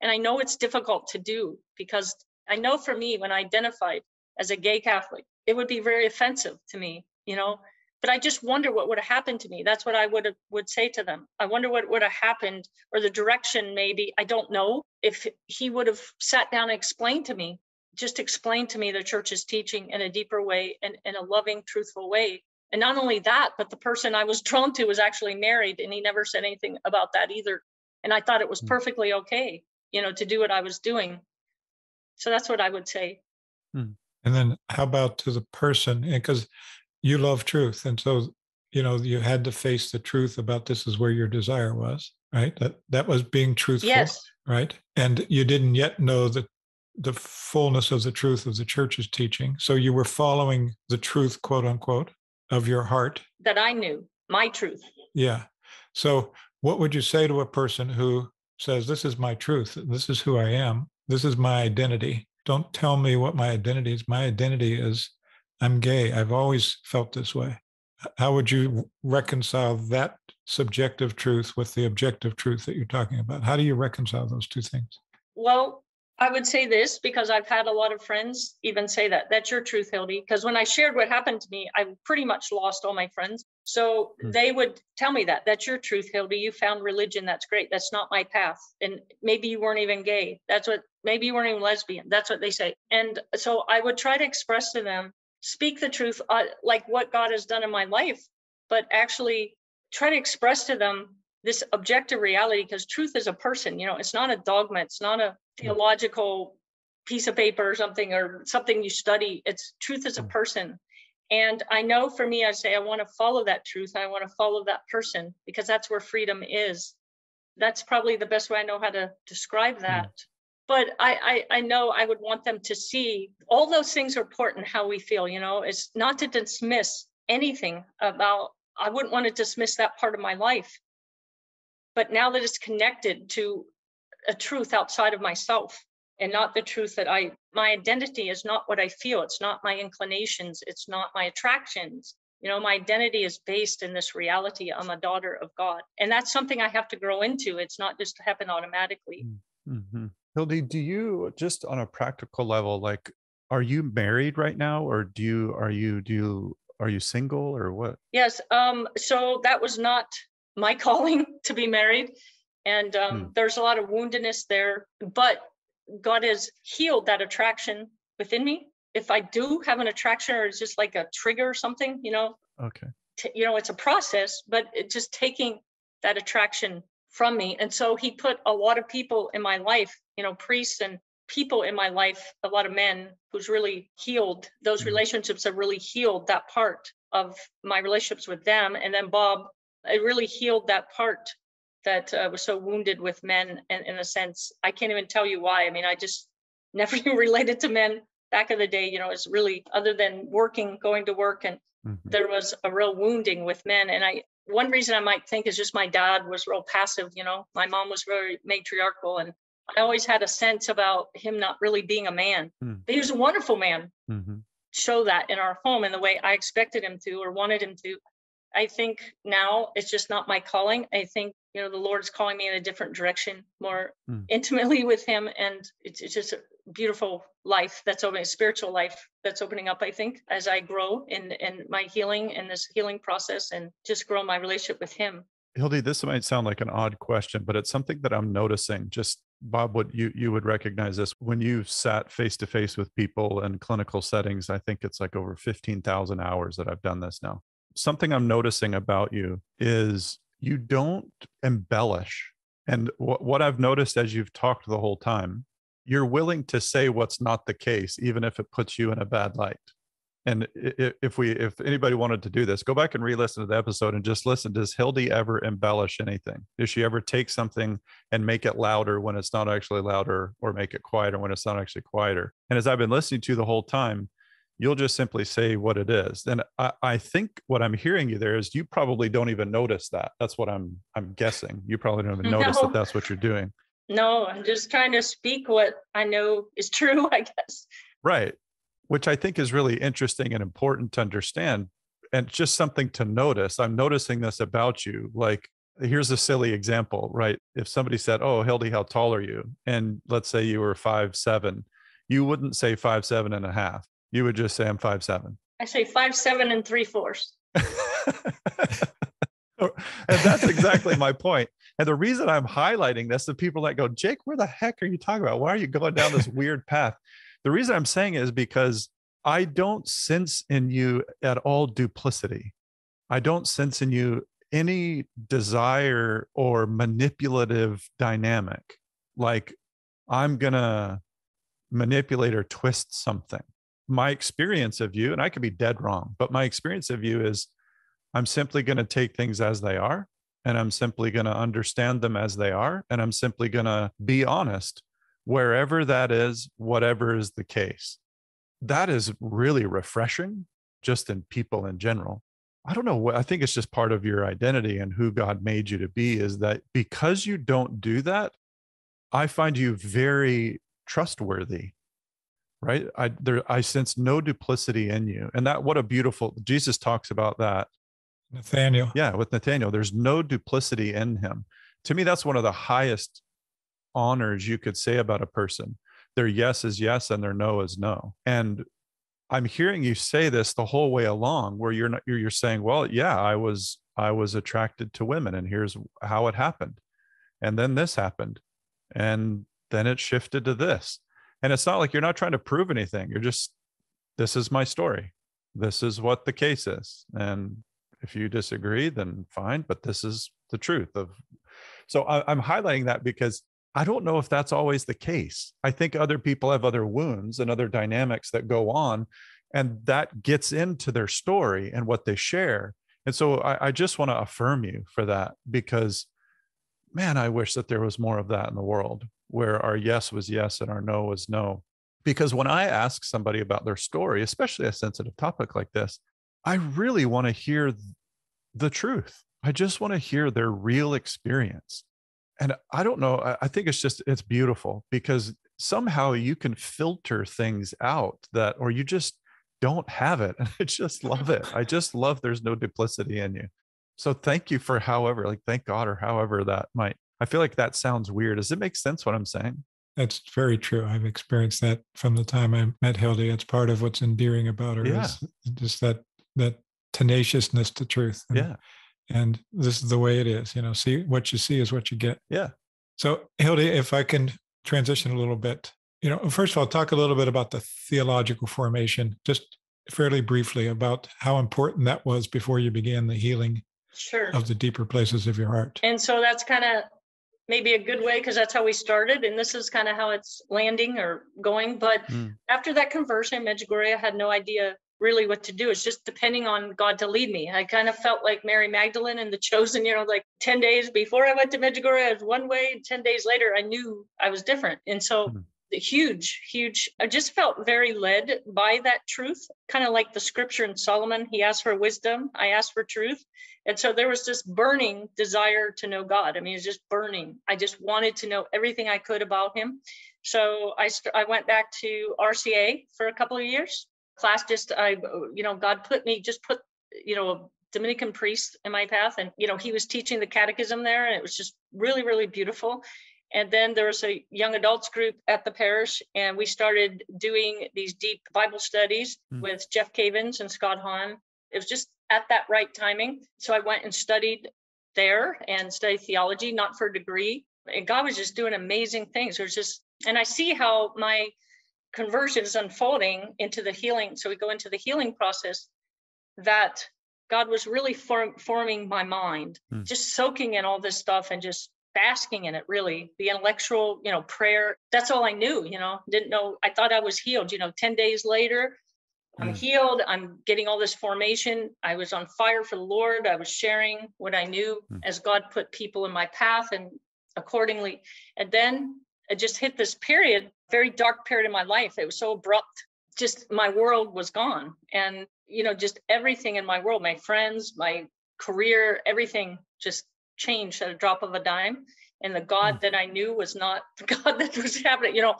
and i know it's difficult to do because i know for me when i identified as a gay catholic it would be very offensive to me you know but I just wonder what would have happened to me. That's what I would have, would say to them. I wonder what would have happened or the direction maybe, I don't know, if he would have sat down and explained to me, just explained to me the church's teaching in a deeper way and in a loving, truthful way. And not only that, but the person I was drawn to was actually married and he never said anything about that either. And I thought it was hmm. perfectly okay, you know, to do what I was doing. So that's what I would say. Hmm. And then how about to the person? Because you love truth and so you know you had to face the truth about this is where your desire was right? That that was being truthful yes. right? And you didn't yet know the the fullness of the truth of the church's teaching. So you were following the truth quote unquote of your heart. That i knew my truth. Yeah. So what would you say to a person who says this is my truth. This is who i am. This is my identity don't tell me what my identity is my identity is I'm gay. I've always felt this way. How would you reconcile that subjective truth with the objective truth that you're talking about? How do you reconcile those two things? Well, I would say this because I've had a lot of friends even say that. That's your truth, Hilde. Because when I shared what happened to me, I pretty much lost all my friends. So hmm. they would tell me that. That's your truth, Hilde. You found religion. That's great. That's not my path. And maybe you weren't even gay. That's what, maybe you weren't even lesbian. That's what they say. And so I would try to express to them speak the truth uh, like what God has done in my life, but actually try to express to them this objective reality because truth is a person, you know, it's not a dogma, it's not a theological piece of paper or something or something you study. It's truth is a mm. person. And I know for me, I say I want to follow that truth. I want to follow that person because that's where freedom is. That's probably the best way I know how to describe hmm. that but I, I, I know I would want them to see all those things are important how we feel. You know, it's not to dismiss anything about. I wouldn't want to dismiss that part of my life, but now that it's connected to a truth outside of myself and not the truth that I my identity is not what I feel. It's not my inclinations. It's not my attractions. You know, my identity is based in this reality. I'm a daughter of God, and that's something I have to grow into. It's not just happen automatically. Mm-hmm. Hilde, do you just on a practical level, like, are you married right now, or do you are you do you are you single or what? Yes. Um. So that was not my calling to be married, and um, hmm. there's a lot of woundedness there. But God has healed that attraction within me. If I do have an attraction, or it's just like a trigger or something, you know. Okay. T- you know, it's a process, but it just taking that attraction from me. And so he put a lot of people in my life, you know, priests and people in my life, a lot of men who's really healed. Those mm-hmm. relationships have really healed that part of my relationships with them. And then Bob, it really healed that part that uh, was so wounded with men. And in a sense, I can't even tell you why. I mean, I just never related to men back in the day, you know, it's really other than working, going to work, and mm-hmm. there was a real wounding with men. And I, one reason I might think is just my dad was real passive. You know, my mom was very matriarchal, and I always had a sense about him not really being a man. Mm. He was a wonderful man. Mm-hmm. Show that in our home in the way I expected him to or wanted him to. I think now it's just not my calling. I think you know the Lord's calling me in a different direction, more mm. intimately with Him, and it's, it's just a beautiful life that's opening, spiritual life that's opening up. I think as I grow in in my healing and this healing process, and just grow my relationship with Him. Hilde, this might sound like an odd question, but it's something that I'm noticing. Just Bob, would you you would recognize this when you've sat face to face with people in clinical settings? I think it's like over fifteen thousand hours that I've done this now something I'm noticing about you is you don't embellish. And w- what I've noticed as you've talked the whole time, you're willing to say what's not the case, even if it puts you in a bad light. And if we, if anybody wanted to do this, go back and re-listen to the episode and just listen. Does Hilde ever embellish anything? Does she ever take something and make it louder when it's not actually louder, or make it quieter when it's not actually quieter? And as I've been listening to the whole time, you'll just simply say what it is. And I, I, think what i'm hearing you there is you probably don't even notice that. That's what i'm i'm guessing. You probably don't even notice no. that that's what you're doing. No i'm just trying to speak what i know is true i guess. Right which i think is really interesting and important to understand and just something to notice. I'm noticing this about you like here's a silly example right? If somebody said oh hilde how tall are you? and let's say you were five seven you wouldn't say five seven and a half you would just say I'm five seven. I say five seven and three fourths. Oh, and that's exactly my point. And the reason I'm highlighting this the people that go, Jake, where the heck are you talking about? Why are you going down this weird path? The reason I'm saying is because I don't sense in you at all duplicity. I don't sense in you any desire or manipulative dynamic. Like I'm going to manipulate or twist something my experience of you, and I could be dead wrong, but my experience of you is I'm simply going to take things as they are, and I'm simply going to understand them as they are, and I'm simply going to be honest wherever that is, whatever is the case. That is really refreshing just in people in general. I don't know what I think it's just part of your identity and who God made you to be is that because you don't do that, I find you very trustworthy right? I there i sense no duplicity in you and that what a beautiful jesus talks about that. Nathaniel. Yeah with nathaniel there's no duplicity in him. To me that's one of the highest honors you could say about a person. Their yes is yes and their no is no. And i'm hearing you say this the whole way along where you're not you're, you're saying well yeah i was i was attracted to women and here's how it happened. And then this happened and then it shifted to this and it's not like you're not trying to prove anything. You're just this is my story. This is what the case is. And if you disagree then fine but this is the truth of so I, i'm highlighting that because i don't know if that's always the case. I think other people have other wounds and other dynamics that go on and that gets into their story and what they share. And so I, I just want to affirm you for that because man i wish that there was more of that in the world where our yes was yes and our no was no. Because when I ask somebody about their story, especially a sensitive topic like this, I really want to hear the truth. I just want to hear their real experience. And I don't know, I think it's just, it's beautiful because somehow you can filter things out that, or you just don't have it. And I just love it. I just love there's no duplicity in you. So thank you for however, like, thank God or however that might I feel like that sounds weird. Does it make sense what I'm saying? That's very true. I've experienced that from the time I met Hilde. It's part of what's endearing about her yeah. is just that that tenaciousness to truth. And, yeah. And this is the way it is. You know, see what you see is what you get. Yeah. So Hilde, if I can transition a little bit, you know, first of all, talk a little bit about the theological formation, just fairly briefly about how important that was before you began the healing sure. of the deeper places of your heart. And so that's kind of maybe a good way because that's how we started and this is kind of how it's landing or going but mm. after that conversion medjugorje had no idea really what to do it's just depending on god to lead me i kind of felt like mary magdalene and the chosen you know like 10 days before i went to medjugorje i was one way and 10 days later i knew i was different and so mm. huge, huge. I just felt very led by that truth, kind of like the scripture in Solomon. He asked for wisdom, I asked for truth. And so there was this burning desire to know God. I mean, it's just burning. I just wanted to know everything I could about him. So I, st- I went back to RCA for a couple of years. Class just, I, you know, God put me, just put, you know, a Dominican priest in my path. And, you know, he was teaching the catechism there. And it was just really, really beautiful. And then there was a young adults group at the parish, and we started doing these deep Bible studies mm. with Jeff Cavins and Scott Hahn. It was just at that right timing. So I went and studied there and studied theology, not for a degree. And God was just doing amazing things. There's just, and I see how my conversion is unfolding into the healing. So we go into the healing process that God was really form, forming my mind, mm. just soaking in all this stuff and just basking in it really the intellectual you know prayer that's all i knew you know didn't know i thought i was healed you know 10 days later i'm mm. healed i'm getting all this formation. I was on fire for the lord i was sharing what i knew mm. as god put people in my path and accordingly. And then it just hit this period very dark period in my life. It was so abrupt. Just my world was gone. And you know just everything in my world my friends my career everything just changed at a drop of a dime. And the god mm. that i knew was not the god that was happening you know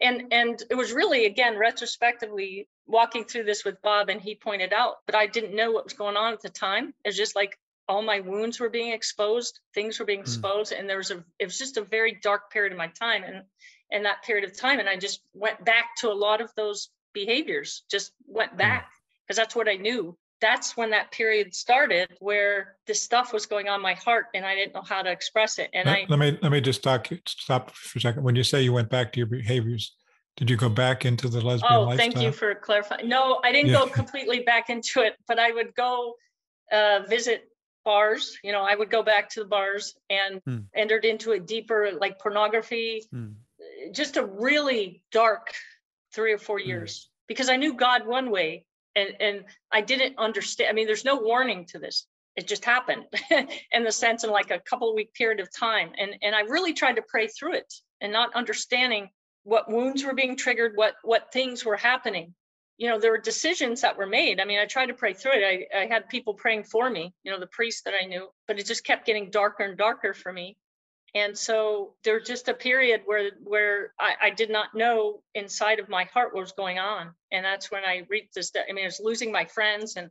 and and it was really again retrospectively walking through this with bob and he pointed out but i didn't know what was going on at the time it's just like all my wounds were being exposed things were being mm. exposed and there was a it was just a very dark period of my time and in that period of time and i just went back to a lot of those behaviors just went mm. back because that's what i knew that's when that period started where this stuff was going on my heart and I didn't know how to express it. And let, I let me let me just stop stop for a second. When you say you went back to your behaviors, did you go back into the lesbian oh, lifestyle? thank you for clarifying. No, I didn't yeah. go completely back into it, but I would go uh, visit bars. You know, I would go back to the bars and hmm. entered into a deeper like pornography, hmm. just a really dark three or four hmm. years hmm. because I knew God one way and and i didn't understand i mean there's no warning to this. It just happened in the sense in like a couple week period of time and and i really tried to pray through it and not understanding what wounds were being triggered what what things were happening. You know there were decisions that were made. I mean i tried to pray through it. I, I had people praying for me you know the priest that i knew but it just kept getting darker and darker for me and so there's just a period where where I, I, did not know inside of my heart what was going on. And that's when i reached this i mean i was losing my friends and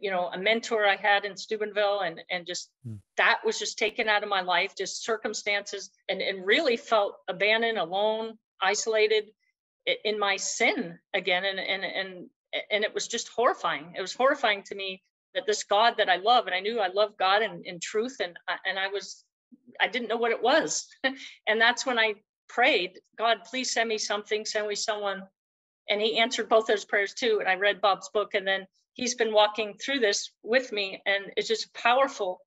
you know a mentor i had in steubenville and and just hmm. that was just taken out of my life just circumstances and and really felt abandoned alone isolated in my sin again. And and and and it was just horrifying. It was horrifying to me that this god that i love and i knew i love god in, in truth and and i was I didn't know what it was. and that's when I prayed, God, please send me something, send me someone. And he answered both those prayers too. And I read Bob's book, and then he's been walking through this with me. And it's just powerful,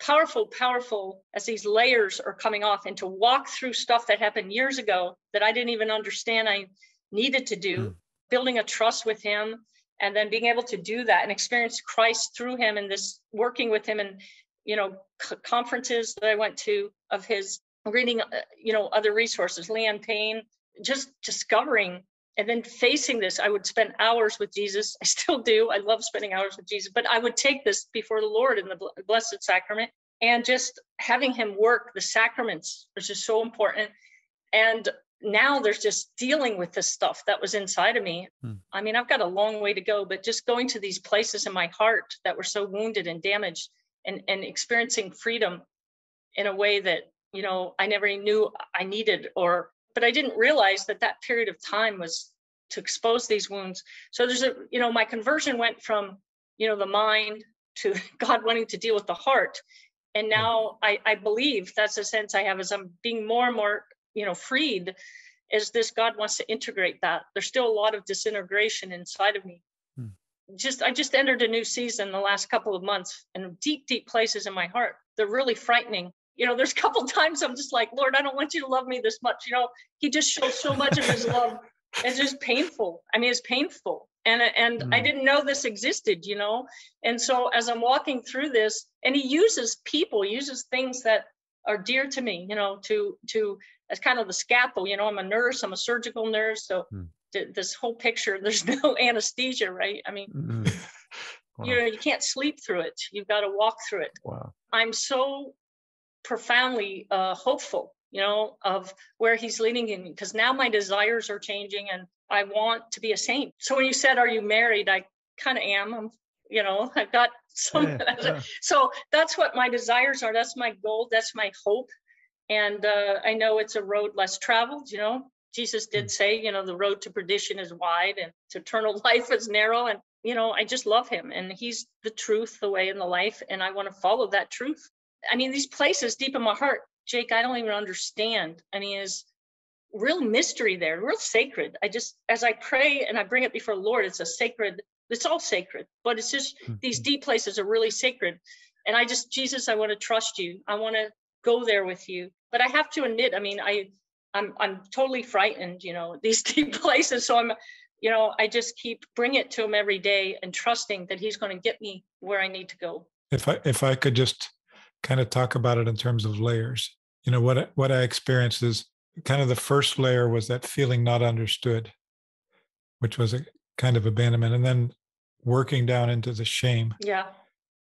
powerful, powerful as these layers are coming off and to walk through stuff that happened years ago that I didn't even understand I needed to do, mm. building a trust with him. And then being able to do that and experience Christ through him and this working with him and you know c- conferences that I went to of his reading uh, you know other resources Leanne Payne just discovering and then facing this I would spend hours with Jesus I still do I love spending hours with Jesus but I would take this before the Lord in the blessed sacrament and just having him work the sacraments which is so important and now there's just dealing with this stuff that was inside of me. Hmm. I mean, I've got a long way to go, but just going to these places in my heart that were so wounded and damaged and, and experiencing freedom in a way that you know i never knew i needed or but i didn't realize that that period of time was to expose these wounds. So there's a you know my conversion went from you know the mind to god wanting to deal with the heart. And hmm. now i i believe that's the sense i have as i'm being more and more you know freed is this god wants to integrate that. There's still a lot of disintegration inside of me just I just entered a new season the last couple of months and deep, deep places in my heart. They're really frightening. You know, there's a couple times I'm just like, Lord, I don't want you to love me this much. You know, He just shows so much of His love. It's just painful. I mean, it's painful. And and mm. I didn't know this existed, you know. And so as I'm walking through this, and He uses people, uses things that are dear to me, you know, to to as kind of the scalpel, you know, I'm a nurse, I'm a surgical nurse. So hmm. Th- this whole picture, there's no anesthesia, right? I mean, mm-hmm. wow. you know, you can't sleep through it. You've got to walk through it. Wow. I'm so profoundly uh, hopeful, you know, of where he's leading me because now my desires are changing and I want to be a saint. So when you said, "Are you married?" I kind of am. I'm, you know, I've got some. Yeah, yeah. So that's what my desires are. That's my goal. That's my hope. And uh, I know it's a road less traveled. You know, Jesus did mm. say, you know, the road to perdition is wide and to eternal life is narrow. And you know, I just love him, and he's the truth, the way, and the life, and I want to follow that truth. I mean, these places deep in my heart, Jake, I don't even understand. I mean, is real mystery there, real sacred. I just, as I pray and I bring it before the Lord, it's a sacred, it's all sacred, but it's just mm-hmm. these deep places are really sacred. And I just, Jesus, I want to trust you. I want to go there with you. But I have to admit, I mean, I, I'm, I'm totally frightened, you know, these deep places. So I'm, you know, I just keep bring it to him every day and trusting that he's going to get me where I need to go. If I, if I could just kind of talk about it in terms of layers, you know, what, what I experienced is kind of the first layer was that feeling not understood, which was a kind of abandonment, and then working down into the shame. Yeah.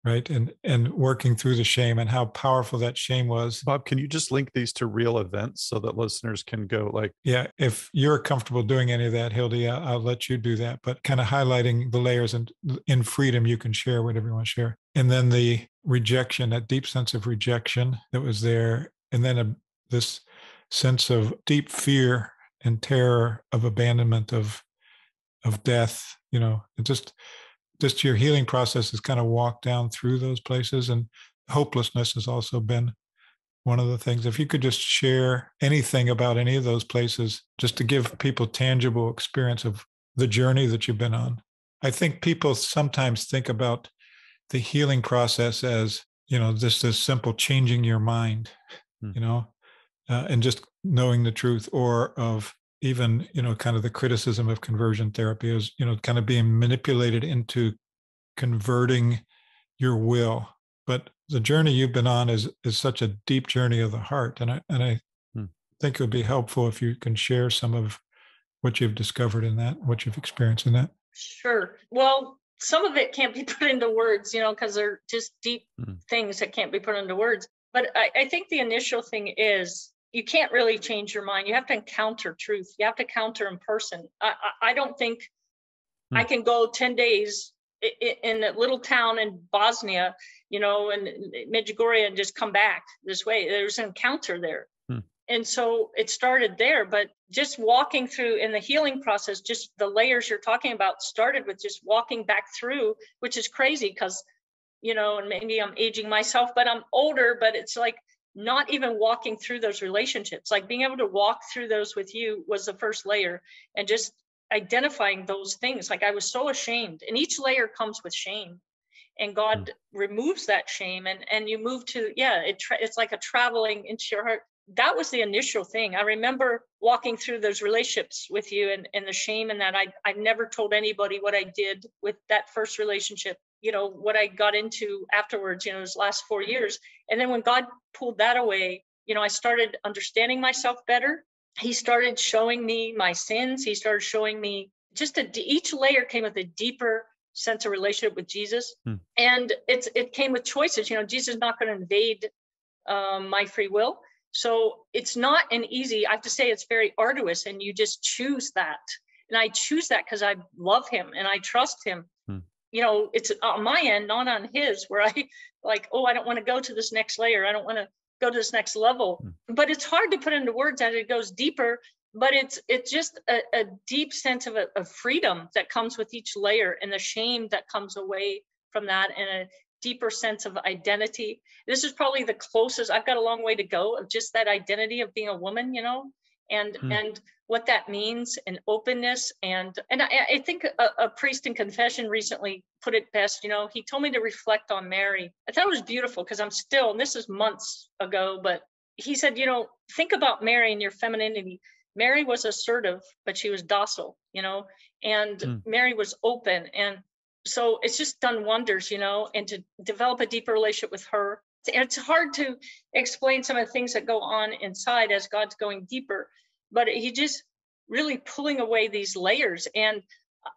Right. And and working through the shame and how powerful that shame was. Bob, can you just link these to real events so that listeners can go like Yeah, if you're comfortable doing any of that, Hilde, I'll, I'll let you do that. But kind of highlighting the layers and in freedom you can share whatever you want to share. And then the rejection, that deep sense of rejection that was there. And then a, this sense of deep fear and terror of abandonment of of death you know it just just your healing process has kind of walked down through those places and hopelessness has also been one of the things if you could just share anything about any of those places just to give people tangible experience of the journey that you've been on i think people sometimes think about the healing process as you know just this simple changing your mind hmm. you know uh, and just knowing the truth or of even you know kind of the criticism of conversion therapy is you know kind of being manipulated into converting your will but the journey you've been on is is such a deep journey of the heart and i and i hmm. think it would be helpful if you can share some of what you've discovered in that what you've experienced in that sure well some of it can't be put into words you know because they're just deep hmm. things that can't be put into words but I, I think the initial thing is you can't really change your mind. You have to encounter truth. You have to counter in person. I, I, I don't think hmm. I can go 10 days in a little town in Bosnia, you know, in Medjugorje and just come back this way. There's an encounter there. Hmm. And so it started there, but just walking through in the healing process, just the layers you're talking about started with just walking back through, which is crazy because, you know, and maybe I'm aging myself, but I'm older, but it's like not even walking through those relationships. Like being able to walk through those with you was the first layer and just identifying those things. Like i was so ashamed and each layer comes with shame and god mm. removes that shame and and you move to yeah it tra- it's like a traveling into your heart. That was the initial thing. I remember walking through those relationships with you and, and the shame and that i i never told anybody what i did with that first relationship you know what i got into afterwards you know those last four years. And then when god pulled that away you know i started understanding myself better. He started showing me my sins. He started showing me just a, each layer came with a deeper sense of relationship with jesus. Hmm. and it's it came with choices. You know jesus is not going to invade um, my free will. So it's not an easy i have to say it's very arduous and you just choose that. And i choose that because i love him and i trust him you know, it's on my end, not on his, where I like, oh, I don't want to go to this next layer. I don't want to go to this next level. Mm. But it's hard to put into words as it goes deeper. But it's it's just a, a deep sense of, a, of freedom that comes with each layer, and the shame that comes away from that, and a deeper sense of identity. This is probably the closest. I've got a long way to go of just that identity of being a woman, you know, and mm. and what that means and openness and and I, I think a, a, priest in confession recently put it best. You know, he told me to reflect on Mary. I thought it was beautiful because I'm still, and this is months ago, but he said, you know, think about Mary and your femininity. Mary was assertive, but she was docile, you know, and mm. Mary was open. And so it's just done wonders, you know, and to develop a deeper relationship with her it's hard to explain some of the things that go on inside as God's going deeper, but he just really pulling away these layers. And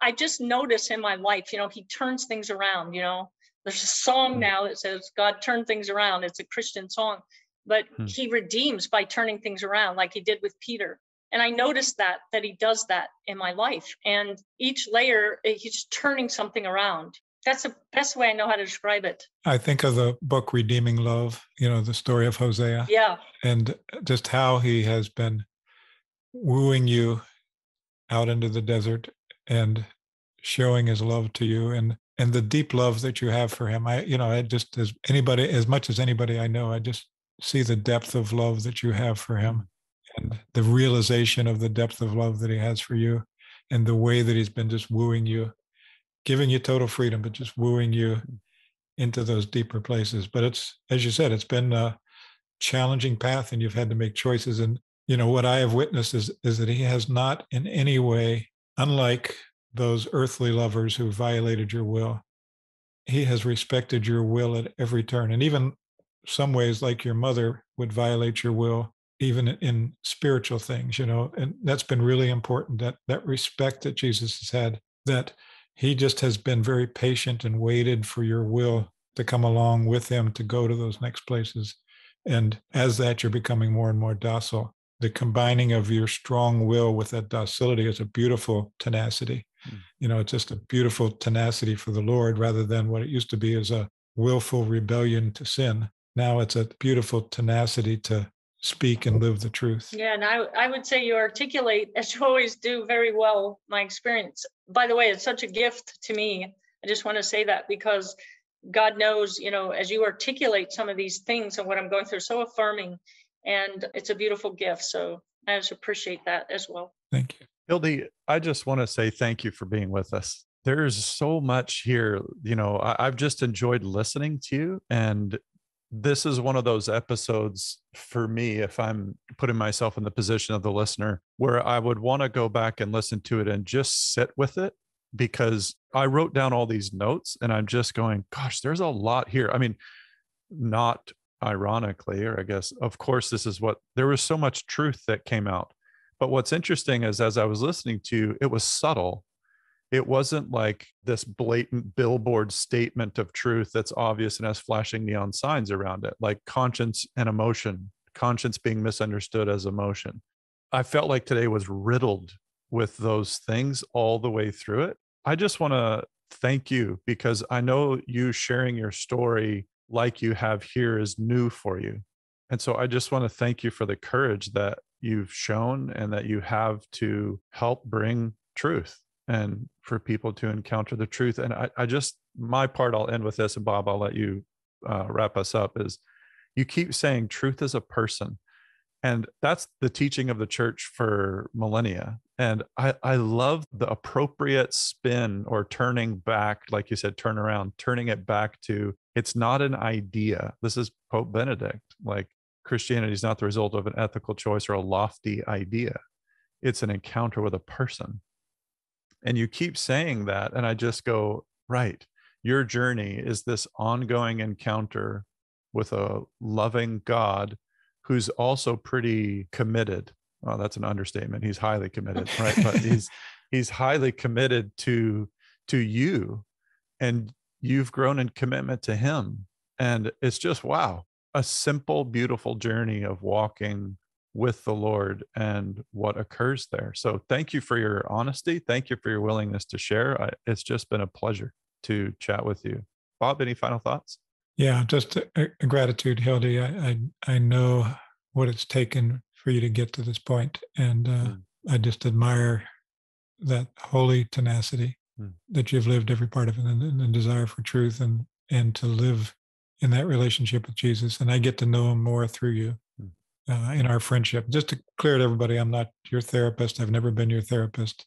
I just notice in my life, you know, he turns things around, you know. There's a song hmm. now that says God turned things around. It's a Christian song, but hmm. he redeems by turning things around like he did with Peter. And I noticed that that he does that in my life. And each layer eh, he's turning something around. That's the best way I know how to describe it. I think of the book Redeeming Love, you know, the story of Hosea. Yeah. And just how he has been wooing you out into the desert and showing his love to you and and the deep love that you have for him. I, you know, I just as anybody, as much as anybody I know, I just see the depth of love that you have for him and the realization of the depth of love that he has for you and the way that he's been just wooing you, giving you total freedom, but just wooing you into those deeper places. But it's, as you said, it's been a challenging path and you've had to make choices. And, you know, what I have witnessed is, is that he has not in any way, unlike those earthly lovers who violated your will. He has respected your will at every turn. And even some ways, like your mother would violate your will, even in spiritual things, you know, and that's been really important that that respect that Jesus has had, that he just has been very patient and waited for your will to come along with him to go to those next places. And as that, you're becoming more and more docile. The combining of your strong will with that docility is a beautiful tenacity. Mm. You know, it's just a beautiful tenacity for the Lord rather than what it used to be as a willful rebellion to sin. Now it's a beautiful tenacity to speak and live the truth. Yeah, and I, I would say you articulate, as you always do, very well my experience. By the way, it's such a gift to me. I just want to say that because God knows, you know, as you articulate some of these things and what I'm going through, so affirming. And it's a beautiful gift. So I just appreciate that as well. Thank you. Hilde, I just want to say thank you for being with us. There's so much here. You know, I, have just enjoyed listening to you. And this is one of those episodes for me, if I'm putting myself in the position of the listener, where I would want to go back and listen to it and just sit with it because I wrote down all these notes and I'm just going, gosh, there's a lot here. I mean, not ironically, or I guess, of course, this is what there was so much truth that came out but what's interesting is as I was listening to, it was subtle. It wasn't like this blatant billboard statement of truth that's obvious and has flashing neon signs around it, like conscience and emotion, conscience being misunderstood as emotion. I felt like today was riddled with those things all the way through it. I just want to thank you because I know you sharing your story like you have here is new for you. And so I just want to thank you for the courage that you've shown and that you have to help bring truth and for people to encounter the truth. And I, I just, my part, I'll end with this, and Bob, I'll let you uh, wrap us up, is you keep saying truth is a person. And that's the teaching of the church for millennia. And I, I love the appropriate spin or turning back, like you said, turn around, turning it back to it's not an idea. This is Pope Benedict. Like Christianity is not the result of an ethical choice or a lofty idea. It's an encounter with a person. And you keep saying that. And I just go, right. Your journey is this ongoing encounter with a loving God who's also pretty committed. Well, that's an understatement. He's highly committed, right? but he's he's highly committed to to you and you've grown in commitment to him. And it's just wow a simple, beautiful journey of walking with the Lord and what occurs there. So thank you for your honesty. Thank you for your willingness to share. I, it's just been a pleasure to chat with you. Bob, any final thoughts? Yeah, just a, a gratitude, Hilde. I, I, I know what it's taken for you to get to this point, and uh, mm. I just admire that holy tenacity mm. that you've lived every part of it, and, and the desire for truth, and and to live in that relationship with Jesus, and I get to know Him more through you hmm. uh, in our friendship. Just to clear to everybody, I'm not your therapist. I've never been your therapist.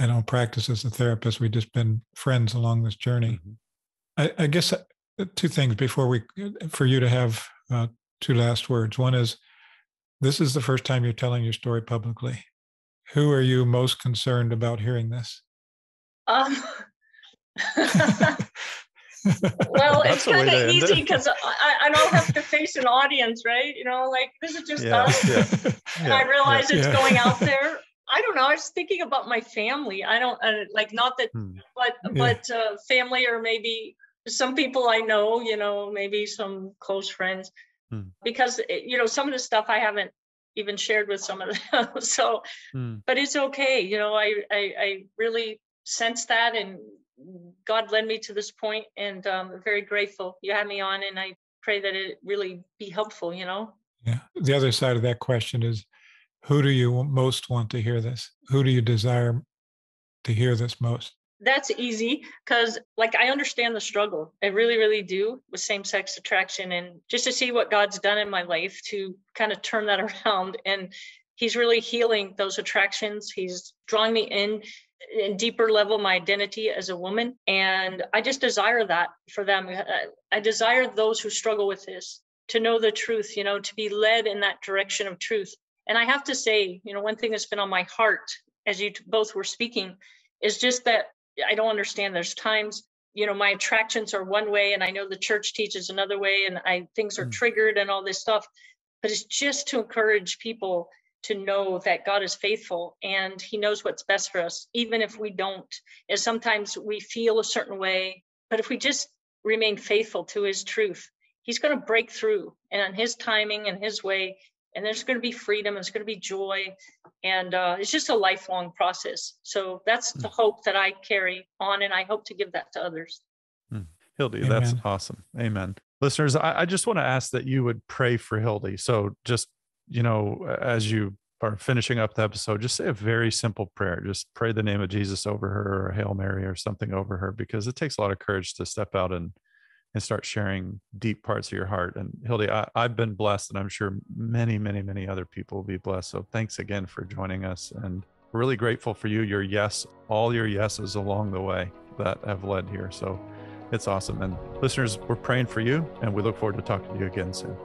I don't practice as a therapist. We've just been friends along this journey. Mm-hmm. I, I, guess uh, two things before we, for you to have uh, two last words. One is, this is the first time you're telling your story publicly. Who are you most concerned about hearing this? Um, well, it's kind of easy because I, I don't have to face an audience, right? You know, like this is just yeah, us. Yeah, yeah, I realize it's going out there. I don't know. I was thinking about my family. I don't uh, like not that, hmm. but but uh, family or maybe some people I know. You know, maybe some close friends, hmm. because eh, you know some of the stuff I haven't even shared with some of them. so, hmm. but it's okay. You know, I, I I really sense that and God led me to this point, and um, I'm very grateful you had me on, and I pray that it really be helpful. You know. Yeah. The other side of that question is, who do you most want to hear this? Who do you desire to hear this most? That's easy because, like, I understand the struggle. I really, really do with same sex attraction, and just to see what God's done in my life to kind of turn that around. And He's really healing those attractions. He's drawing me in in deeper level my identity as a woman and i just desire that for them i desire those who struggle with this to know the truth you know to be led in that direction of truth and i have to say you know one thing that's been on my heart as you both were speaking is just that i don't understand there's times you know my attractions are one way and i know the church teaches another way and i things are mm. triggered and all this stuff but it's just to encourage people to know that God is faithful and He knows what's best for us, even if we don't. And sometimes we feel a certain way, but if we just remain faithful to His truth, He's going to break through and on His timing and His way. And there's going to be freedom, there's going to be joy, and uh, it's just a lifelong process. So that's the hmm. hope that I carry on, and I hope to give that to others. Hmm. Hilde, that's awesome. Amen. Listeners, I, I just want to ask that you would pray for Hilde. So just you know, as you are finishing up the episode, just say a very simple prayer. Just pray the name of Jesus over her or Hail Mary or something over her because it takes a lot of courage to step out and and start sharing deep parts of your heart. And Hilde, I, have been blessed, and I'm sure many, many, many other people will be blessed. So thanks again for joining us, and really grateful for you, your yes, all your yeses along the way that have led here. So it's awesome. And listeners, we're praying for you, and we look forward to talking to you again soon.